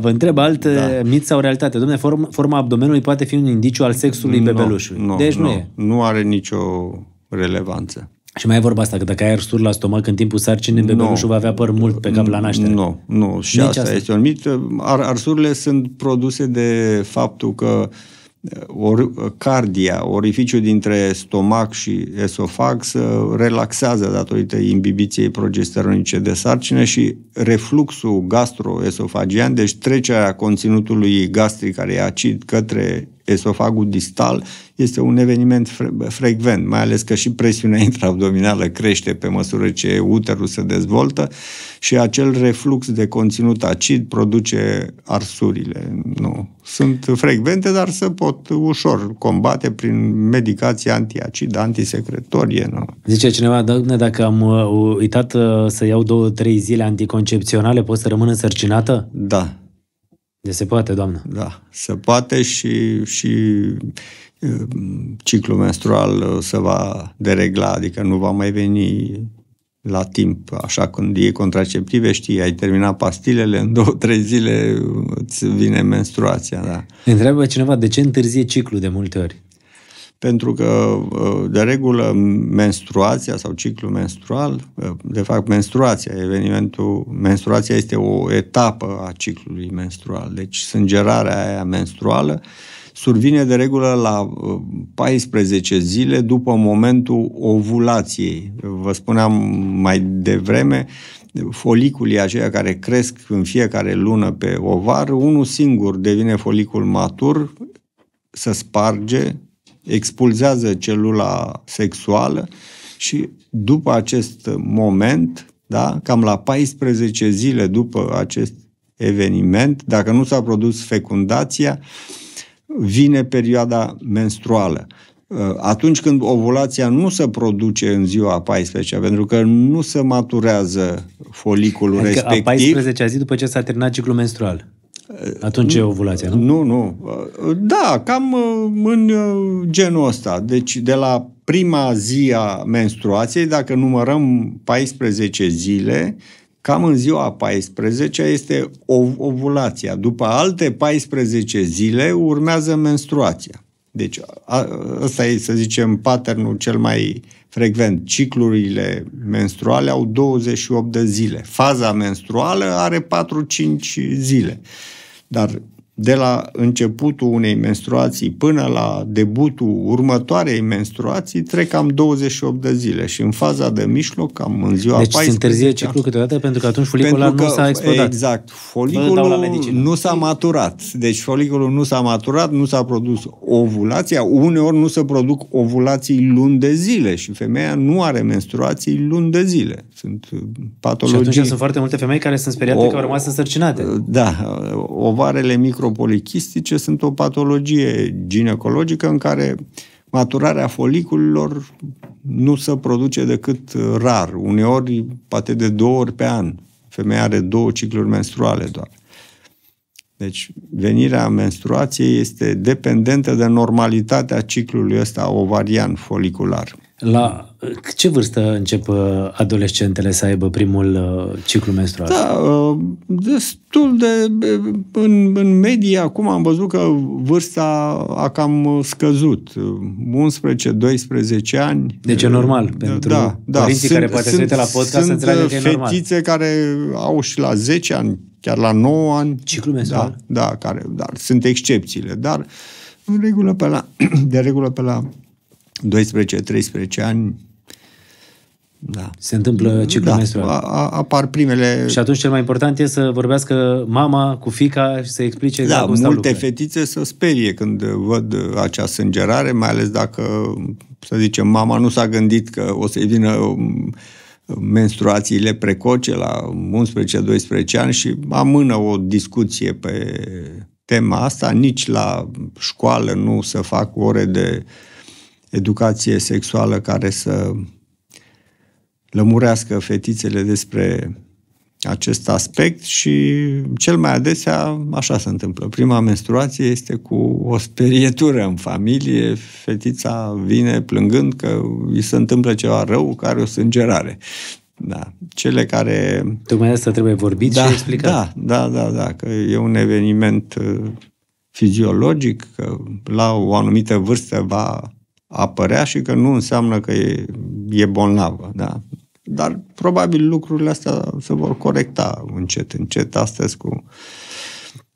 vă întreb? Alt da. mit sau realitate? Dom'le, form, forma abdomenului poate fi un indiciu al sexului bebelușului. Nu, deci nu, nu, e. nu are nicio relevanță. Și mai e vorba asta, că dacă ai arsuri la stomac în timpul sarcinii, bebelușul va avea păr mult pe cap la naștere. Nu, nu. Și Nici asta, asta. este un mit. Ar, arsurile sunt produse de faptul că or, cardia, orificiul dintre stomac și esofag, se relaxează datorită imbibiției progesteronice de sarcină și refluxul gastroesofagian, deci trecerea conținutului gastric care e acid către esofagul distal, este un eveniment fre- frecvent, mai ales că și presiunea intraabdominală crește pe măsură ce uterul se dezvoltă și acel reflux de conținut acid produce arsurile. Nu. Sunt frecvente, dar se pot ușor combate prin medicație antiacid, antisecretorie. Nu? Zice cineva, doamne, dacă am uh, uitat uh, să iau două, trei zile anticoncepționale, pot să rămân însărcinată? Da, De se poate, doamnă. da. Se poate și, și uh, ciclul menstrual uh, se va deregla, adică nu va mai veni la timp, așa când iei contraceptive, știi, ai terminat pastilele, în două, trei zile îți vine menstruația, da. Ne întreabă cineva de ce întârzie ciclul de multe ori. Pentru că, uh, de regulă, menstruația sau ciclul menstrual, uh, de fapt, menstruația, evenimentul, menstruația este o etapă a ciclului menstrual. Deci, sângerarea aia menstruală survine de regulă la uh, 14 zile după momentul ovulației. Vă spuneam mai devreme, foliculii aceia care cresc în fiecare lună pe ovar, unul singur devine folicul matur, se sparge, expulzează celula sexuală și după acest moment, da, cam la 14 zile după acest eveniment, dacă nu s-a produs fecundația, vine perioada menstruală. Atunci când ovulația nu se produce în ziua 14 pentru că nu se maturează foliculul Adică respectiv. a 14-a zi după ce s-a terminat ciclul menstrual. Atunci e ovulația, nu? Nu, nu. Da, cam în genul ăsta. Deci de la prima zi a menstruației, dacă numărăm 14 zile, cam în ziua 14 este ovulația. După alte 14 zile urmează menstruația. Deci a, ăsta e, să zicem, patternul cel mai frecvent. Ciclurile menstruale au 28 de zile. Faza menstruală are 4-5 zile. Dar de la începutul unei menstruații până la debutul următoarei menstruații trec cam 28 de zile și în faza de mijloc, cam în ziua Deci 14... se întârzie ciclul câteodată pentru că atunci foliculul Pentru nu s-a explodat. Exact. Vă dau la Foliculul medicină. nu s-a maturat. Deci foliculul nu s-a maturat, nu s-a produs ovulația. Uneori nu se produc ovulații luni de zile și femeia nu are menstruații luni de zile. Sunt uh, Și patologii. atunci sunt foarte multe femei care sunt speriate O- că au rămas însărcinate. Da, ovarele micropolichistice sunt o patologie ginecologică în care maturarea foliculilor nu se produce decât rar, uneori poate de două ori pe an. Femeia are două cicluri menstruale doar. Deci, venirea menstruației este dependentă de normalitatea ciclului ăsta ovarian folicular. La ce vârstă încep uh, adolescentele să aibă primul uh, ciclu menstrual? Da, uh, destul de... În, în medie, acum am văzut că vârsta a cam scăzut. 11-12 ani. Deci e normal pentru da, da, părinții sunt, care poate se uită la podcast să sunt înțeleagă că e normal. fetițe care au și la 10 ani, chiar la 9 ani. Ciclu menstrual? Da, da care, dar sunt excepțiile. Dar în regulă pe la, de regulă pe la 12-13 ani da. Se întâmplă ciclul da, menstrual. a- a- apar primele... Și atunci cel mai important e să vorbească mama cu fica și să explice exact Da, cum stau multe lucrurile. fetițe se sperie când văd acea sângerare, mai ales dacă, să zicem, mama nu s-a gândit că o să-i vină um, menstruațiile precoce la 11-12 ani și amână o discuție pe tema asta. Nici la școală nu să fac ore de educație sexuală care să lămurească fetițele despre acest aspect și cel mai adesea așa se întâmplă. Prima menstruație este cu o sperietură în familie, fetița vine plângând că îi se întâmplă ceva rău, că are o sângerare. Da. Cele care... Tocmai asta trebuie vorbit Da, și explicat. da, da, da, da, că e un eveniment uh, fiziologic, că la o anumită vârstă va apărea și că nu înseamnă că e, e bolnavă. Da. Dar probabil lucrurile astea se vor corecta încet, încet astăzi cu...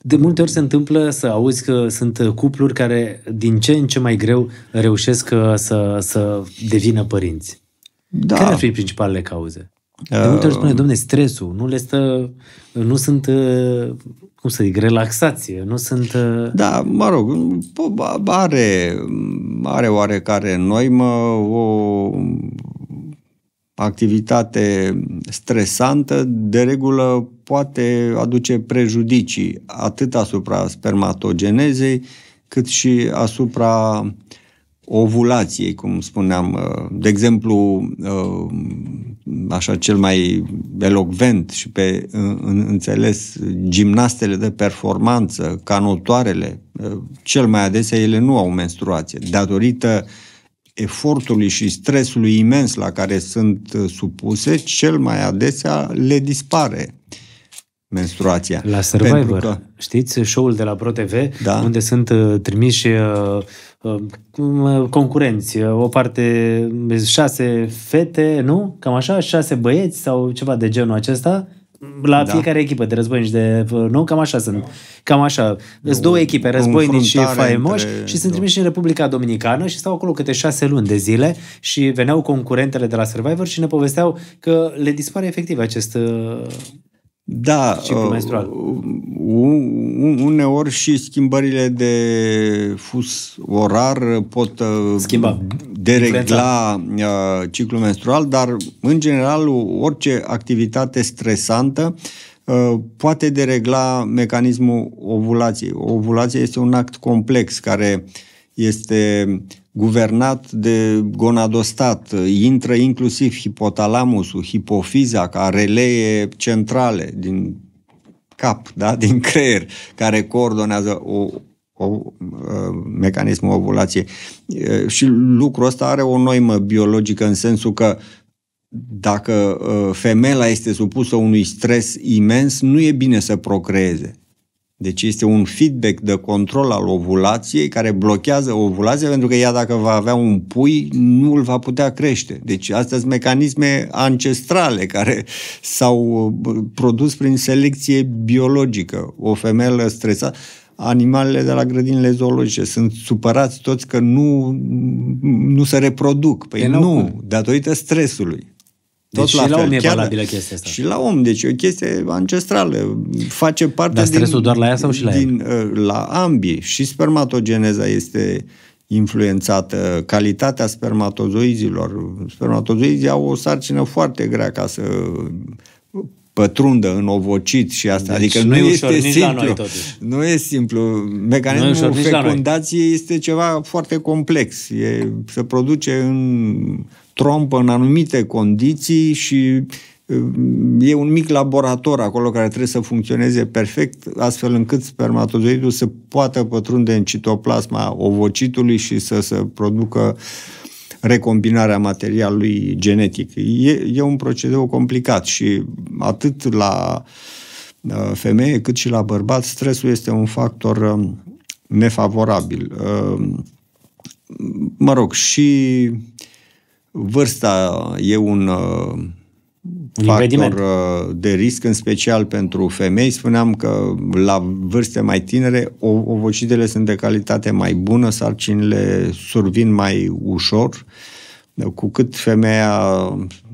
De multe ori se întâmplă să auzi că sunt cupluri care din ce în ce mai greu reușesc uh, să, să devină părinți. Da, Care ar fi principalele cauze? De multe ori spune, domne, stresul, nu le stă, nu sunt, uh, cum să zic, relaxație, nu sunt... uh, Da, mă rog, po- are, are oarecare noimă o activitate stresantă, de regulă poate aduce prejudicii atât asupra spermatogenezei, cât și asupra ovulației, cum spuneam. De exemplu, așa cel mai elocvent și pe în, înțeles gimnastele de performanță, canotoarele, cel mai adesea ele nu au menstruație, datorită efortului și stresului imens la care sunt supuse, cel mai adesea le dispare menstruația. La Survivor, Pentru că, știți, show-ul de la ProTV, Da. unde sunt uh, trimiși uh, uh, concurenți, uh, o parte șase fete, nu? Cam așa, șase băieți sau ceva de genul acesta, la Da. fiecare echipă de războinici de... Nu? Cam așa sunt. Cam așa. Sunt două echipe, războinici și confruntare faimoși între- și sunt trimiși în Republica Dominicană și stau acolo câte șase luni de zile și veneau concurentele de la Survivor și ne povesteau că le dispare efectiv acest... uh, Da, Ciclu uh, menstrual. un- uneori și schimbările de fus orar pot uh, Schimba. deregla uh, ciclul menstrual, dar în general orice activitate stresantă uh, poate deregla mecanismul ovulației. Ovulația este un act complex care este guvernat de gonadostat, intră inclusiv hipotalamusul, hipofiza ca relee centrale din cap, da? din creier, care coordonează o, o, uh, mecanismul ovulației. Uh, Și lucrul ăsta are o noimă biologică în sensul că dacă uh, femeia este supusă unui stres imens, nu e bine să procreeze. Deci este un feedback de control al ovulației care blochează ovulația pentru că ea dacă va avea un pui nu îl va putea crește. Deci astea sunt mecanisme ancestrale care s-au uh, produs prin selecție biologică. O femeie stresată animalele de la grădinile zoologice sunt supărați toți că nu, nu se reproduc. Păi Ei n-au nu, cum. datorită stresului. Deci și la om e valabilă chestia asta. Și la om, deci e o chestie ancestrală. Face parte Dar stresul din, doar la ea sau și la din, el? La ambii. Și spermatogeneza este influențată, calitatea spermatozoizilor. Spermatozoizii au o sarcină foarte grea ca să pătrundă în ovocit și asta. Deci adică nu nu, e este ușor nici la simplu. noi, totuși. Nu e simplu. Nu e Mecanismul ușor nici la noi. fecundației este ceva foarte complex. E, se produce în trompă în anumite condiții și e un mic laborator acolo care trebuie să funcționeze perfect, astfel încât spermatozoidul să poată pătrunde în citoplasma ovocitului și să se producă recombinarea materialului genetic. E, e un procedeu complicat și atât la uh, femeie cât și la bărbat stresul este un factor um, nefavorabil. Uh, mă rog, și vârsta e un uh, factor uh, de risc, în special pentru femei. Spuneam că la vârste mai tinere ovocidele sunt de calitate mai bună, sarcinile survin mai ușor. Cu cât femeia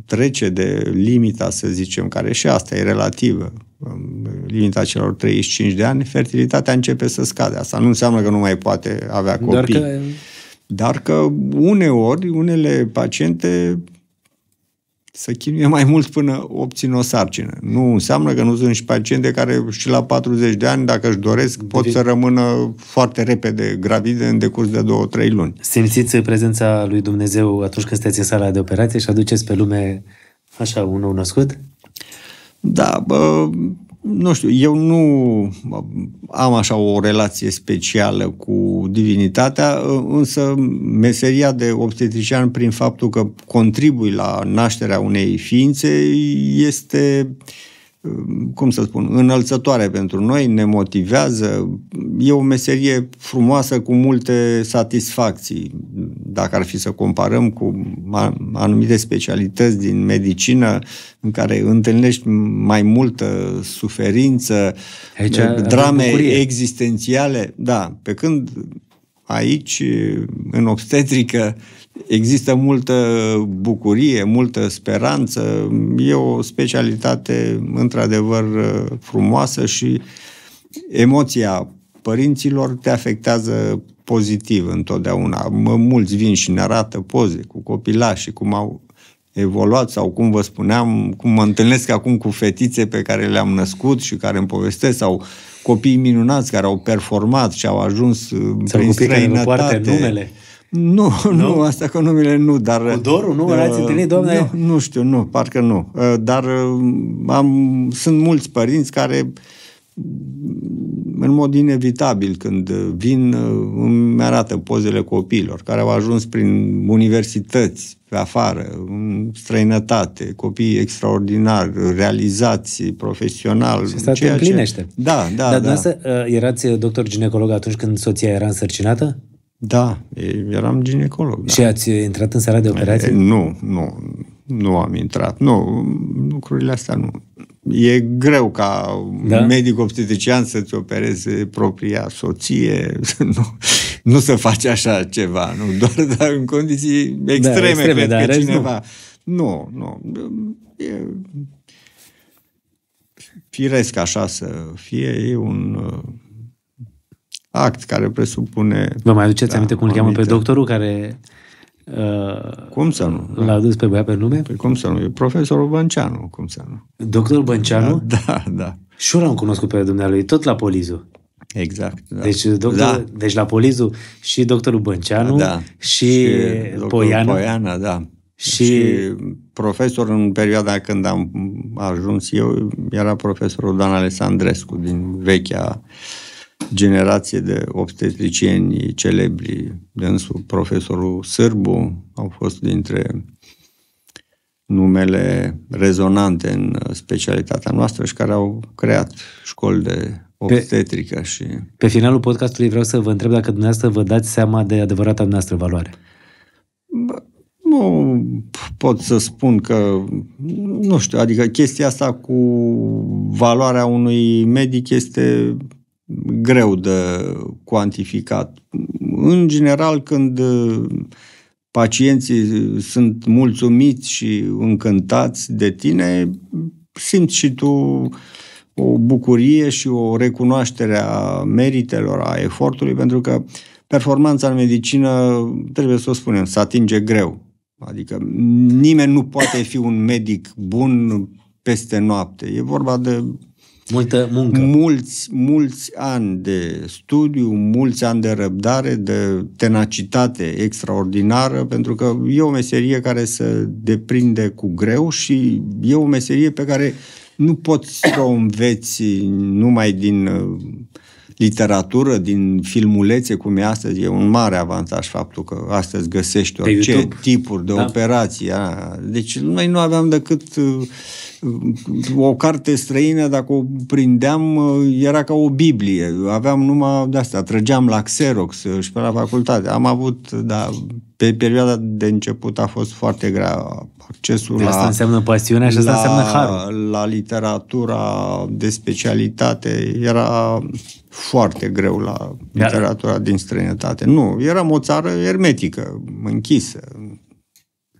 trece de limita, să zicem, care și asta e relativă, um, limita celor 35 de ani, fertilitatea începe să scade. Asta nu înseamnă că nu mai poate avea copii. Dar că, Dar că uneori, unele paciente să chinuie mai mult până obțin o sarcină. Nu înseamnă că nu sunt și paciente care și la 40 de ani, dacă își doresc, pot să rămână foarte repede gravide în decurs de 2-3 luni. Simțiți prezența lui Dumnezeu atunci când sunteți în sala de operație și aduceți pe lume așa un nou născut? Da, bă, nu știu, eu nu am așa o relație specială cu divinitatea, însă meseria de obstetrician, prin faptul că contribui la nașterea unei ființe, este uh, cum să spun, înălțătoare pentru noi, ne motivează. E o meserie frumoasă cu multe satisfacții. Dacă ar fi să comparăm cu anumite specialități din medicină în care întâlnești mai multă suferință, Aici drame existențiale, da, pe când aici, în obstetrică, Există multă bucurie, multă speranță. E o specialitate într-adevăr frumoasă și emoția părinților te afectează pozitiv întotdeauna. Mulți vin și ne arată poze cu copilași, cum au evoluat sau cum vă spuneam, cum mă întâlnesc acum cu fetițe pe care le-am născut și care îmi povestesc sau copii minunați care au performat și au ajuns sau prin străinătate. Care numele. Nu, nu, nu, asta cu numele nu, dar... Cu dorul, nu? Uh, Ați întâlnit, doamne? Nu, nu știu, nu, parcă nu. Uh, dar uh, am, sunt mulți părinți care în mod inevitabil, când vin, îmi arată pozele copiilor care au ajuns prin universități, pe afară, în străinătate, copii extraordinari, realizați profesional. Și asta te împlinește. Ce... Da, da, Dar da. Dar erați doctor ginecolog atunci când soția era însărcinată? Da, eram ginecolog. Da. Și ați intrat în sala de operație? Nu, nu, nu am intrat. Nu, lucrurile astea nu. E greu ca da? medic obstetrician să-ți opereze propria soție, nu, nu să faci așa ceva, nu, doar dar în condiții extreme, da, extreme cred da, că cineva... Nu, nu, nu e firesc așa să fie, e un act care presupune... Vă mai aduceți da, aminte cum îl cheamă pe doctorul care... Uh, cum să nu? L-a adus pe băiat pe nume? Păi cum să nu? E profesorul Bănceanu, cum să nu? Doctorul Bănceanu? Da, da. da. Și eu l-am cunoscut pe dumnealui, tot la Polizu. Exact. Da. Deci, doctor, da. deci la Polizu și doctorul Bănceanu da. și, și Poiana. Poiana, da. Și... și profesor în perioada când am ajuns eu era profesorul Dan Alessandrescu din vechea uh, generație de obstetricieni celebri, dânsul profesorul Sârbu, au fost dintre numele rezonante în specialitatea noastră și care au creat școli de obstetrică pe, și... Pe finalul podcastului vreau să vă întreb dacă dumneavoastră vă dați seama de adevărata noastră valoare. Bă, nu pot să spun că, nu știu, adică chestia asta cu valoarea unui medic este greu de cuantificat. În general, când uh, pacienții sunt mulțumiți și încântați de tine, simți și tu o bucurie și o recunoaștere a meritelor, a efortului, pentru că performanța în medicină, trebuie să o spunem, se atinge greu. Adică nimeni nu poate fi un medic bun peste noapte. E vorba de Multă muncă. Mulți, mulți ani de studiu, mulți ani de răbdare, de tenacitate extraordinară, pentru că e o meserie care se deprinde cu greu și e o meserie pe care nu poți să o înveți numai din uh, literatură, din filmulețe cum e astăzi. E un mare avantaj faptul că astăzi găsești Pe orice YouTube. tipuri de Da. operații. a. Deci noi nu aveam decât uh, o carte străină, dacă o prindeam, uh, era ca o Biblie. Aveam numai de asta, trăgeam la Xerox uh, și pe la facultate. Am avut, da, pe perioada de început a fost foarte grea accesul Asta la... înseamnă pasiunea și asta înseamnă harul. La literatura de specialitate era foarte greu la Da. literatura din străinătate. Nu, eram o țară ermetică, închisă.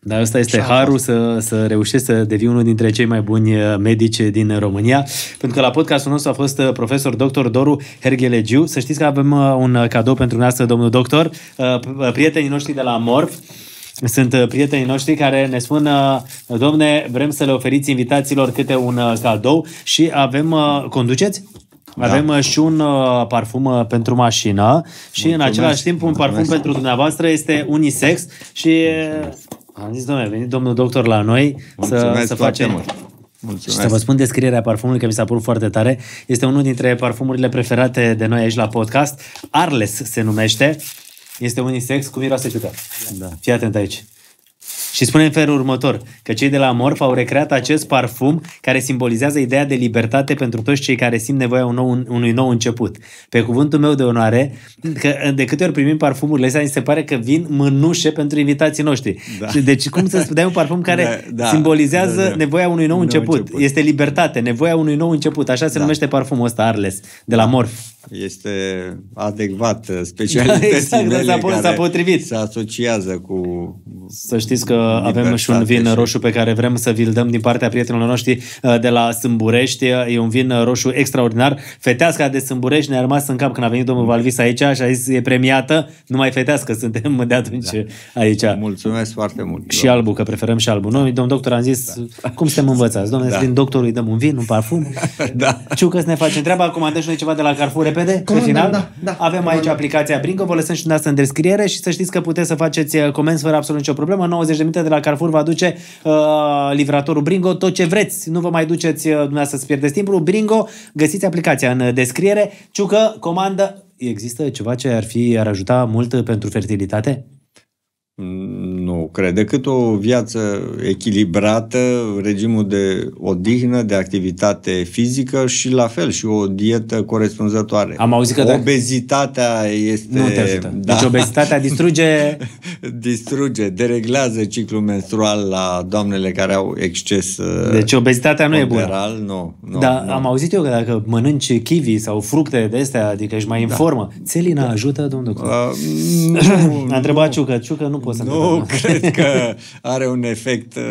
Dar asta este Așa a harul să, să reușești să devii unul dintre cei mai buni uh, medici din România. Pentru că la podcastul nostru a fost uh, profesor dr. Doru Herghelegiu. Să știți că avem uh, un uh, cadou pentru dumneavoastră, domnul doctor. Uh, p- Prietenii noștri de la Morf sunt uh, prietenii noștri care ne spun, uh, domne, vrem să le oferiți invitațiilor câte un uh, cadou și avem, uh, conduceți? Avem uh, și un uh, parfum uh, pentru mașină și în Mulțumesc. același timp un parfum Mulțumesc. pentru dumneavoastră este unisex și uh, am zis, domnule, a venit domnul doctor la noi să, Mulțumesc să foarte facem... mult. Mulțumesc. Să vă spun descrierea parfumului, că mi s-a părut foarte tare. Este unul dintre parfumurile preferate de noi aici la podcast. Arles se numește. Este unisex cu miroase ciudat. Da. Fii atent aici. Și spune în felul următor, că cei de la Morph au recreat acest parfum care simbolizează ideea de libertate pentru toți cei care simt nevoia un nou, unui nou început. Pe cuvântul meu de onoare, că de câte ori primim parfumurile astea, mi se pare că vin mânușe pentru invitații noștri. Da. Și Deci cum să dai un parfum care Da, da, simbolizează da, da. nevoia unui nou, Nou început. început. Este libertate, nevoia unui nou început. Așa se Da. numește parfumul ăsta, Arles, de la Morph. Este adecvat uh, specialității Exact, mele s-a po- care s-a potrivit. se asociază cu Să știți că avem și un Libertate vin și- roșu pe care vrem să vi-l dăm din partea prietenilor noștri uh, de la Sâmburești. E un vin roșu extraordinar. Feteasca de Sâmburești ne-a rămas în cap când a venit domnul Valvis aici și a zis e premiată. Numai fetească suntem de atunci aici. Mulțumesc foarte mult. Și albul, că preferăm și albul. Noi, domn doctor, am zis, cum suntem învățați? Domnule, da. vin doctorul, îi dăm un vin, un parfum. Da. Ciucă să ne facem treaba, comandăm și noi ceva de la Carrefour repede, pe final. da, da. Avem aici aplicația Bringo, vă lăsăm și dumneavoastră în descriere și să știți că puteți să faceți uh, comenzi fără absolut nicio problemă. 90 de minute de la Carrefour va duce uh, livratorul Bringo tot ce vreți. Nu vă mai duceți uh, dumneavoastră să pierdeți timpul. Bringo, găsiți aplicația în uh, descriere. Ciucă, comandă. Există ceva ce ar fi ar ajuta mult pentru fertilitate? Nu cred. Decât o viață echilibrată, regimul de odihnă, de activitate fizică și la fel și o dietă corespunzătoare. Am auzit că dacă- Obezitatea este... Nu te ajută. Da. Deci obezitatea distruge distruge, dereglează ciclul menstrual la doamnele care au exces uh, Deci obezitatea nu e bună. ponderal, Nu, nu, Dar nu. am auzit eu că dacă mănânci kiwi sau fructe de astea, adică ești mai în formă, țelina ajută, domnul doctor? Uh, nu, A întrebat Ciucă, Ciucă nu pot să Nu întreb. Cred că are un efect uh,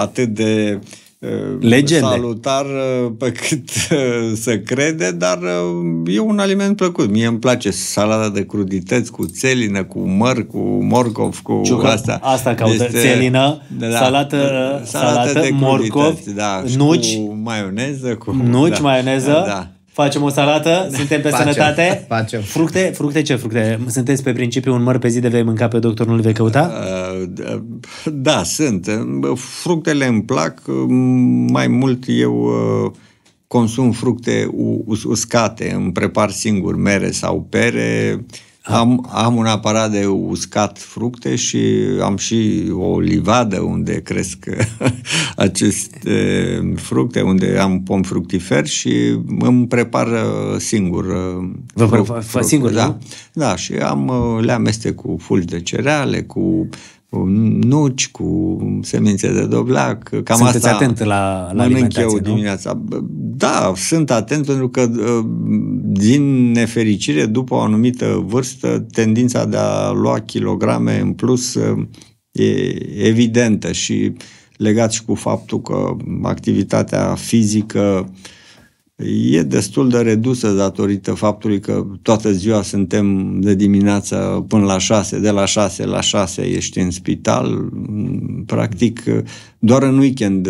atât de uh, Legende. salutar uh, pe cât uh, să crede, dar uh, e un aliment plăcut. Mie îmi place salata de crudități cu țelină, cu măr, cu morcov, cu Ciucă, asta. asta caută, țelină, salată- salată, morcov, crudități, da, și nuci, cu maioneză, cu Nuci, da, maioneză, Da. Facem o salată, suntem pe Facem, sănătate. facem. Fructe, fructe ce fructe? Sunteți pe principiu un măr pe zi de vei mânca pe doctor, nu-l vei căuta? Uh, Da, sunt. Fructele îmi plac. Mai mult eu uh, consum fructe u- us- uscate. Îmi prepar singur mere sau pere. Am, am un aparat de uscat fructe și am și o livadă unde cresc aceste fructe, unde am pom fructifer și îmi prepar uh, singur. uh, Vă fruct- prepar- fructe, singur, da. nu? Da, și am, uh, le amestec cu fulgi de cereale, cu cu nuci, cu semințe de doblac. Cam Sunteți asta atent la- la mănânc alimentație, eu nu? dimineața. Bă, Da, sunt atent pentru că uh, din nefericire, după o anumită vârstă, tendința de a lua kilograme în plus uh, e evidentă și legat și cu faptul că activitatea fizică e destul de redusă datorită faptului că toată ziua suntem de dimineața până la 6, de la 6 la 6 ești în spital. Practic, doar în weekend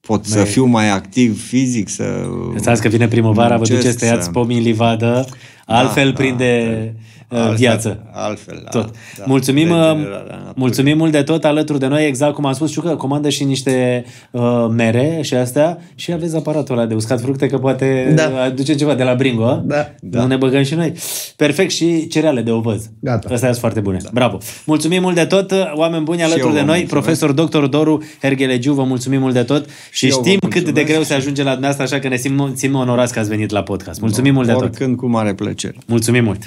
pot să fiu mai activ fizic, să... Înțeles că vine primăvara, vă muncesc, duceți, tăiați să- pomii în livadă, Altfel da, prinde uh, altfel, viață. Altfel, da, Tot. da. Mulțumim, uh, Regenerarea naturii. mulțumim mult de tot alături de noi, exact cum am spus, știu că comandă și niște uh, mere și astea și aveți aparatul ăla de uscat fructe, că poate Da. aduce ceva de la Bringo, a? Da. Nu ne băgăm și noi. Perfect și cereale de ovăz. Gata. Astea sunt foarte bune. Bravo. Mulțumim mult de tot, oameni buni alături eu de vă noi. mulțumesc. Profesor Dr. Doru Herghelegiu, vă mulțumim mult de tot și eu vă știm cât de mulțumesc. greu se ajunge la dumneavoastră, așa că ne simt, simt onorați că ați venit la podcast. Mulțumim mult de tot. Oricând cu mare plăcere. Mulțumim mult.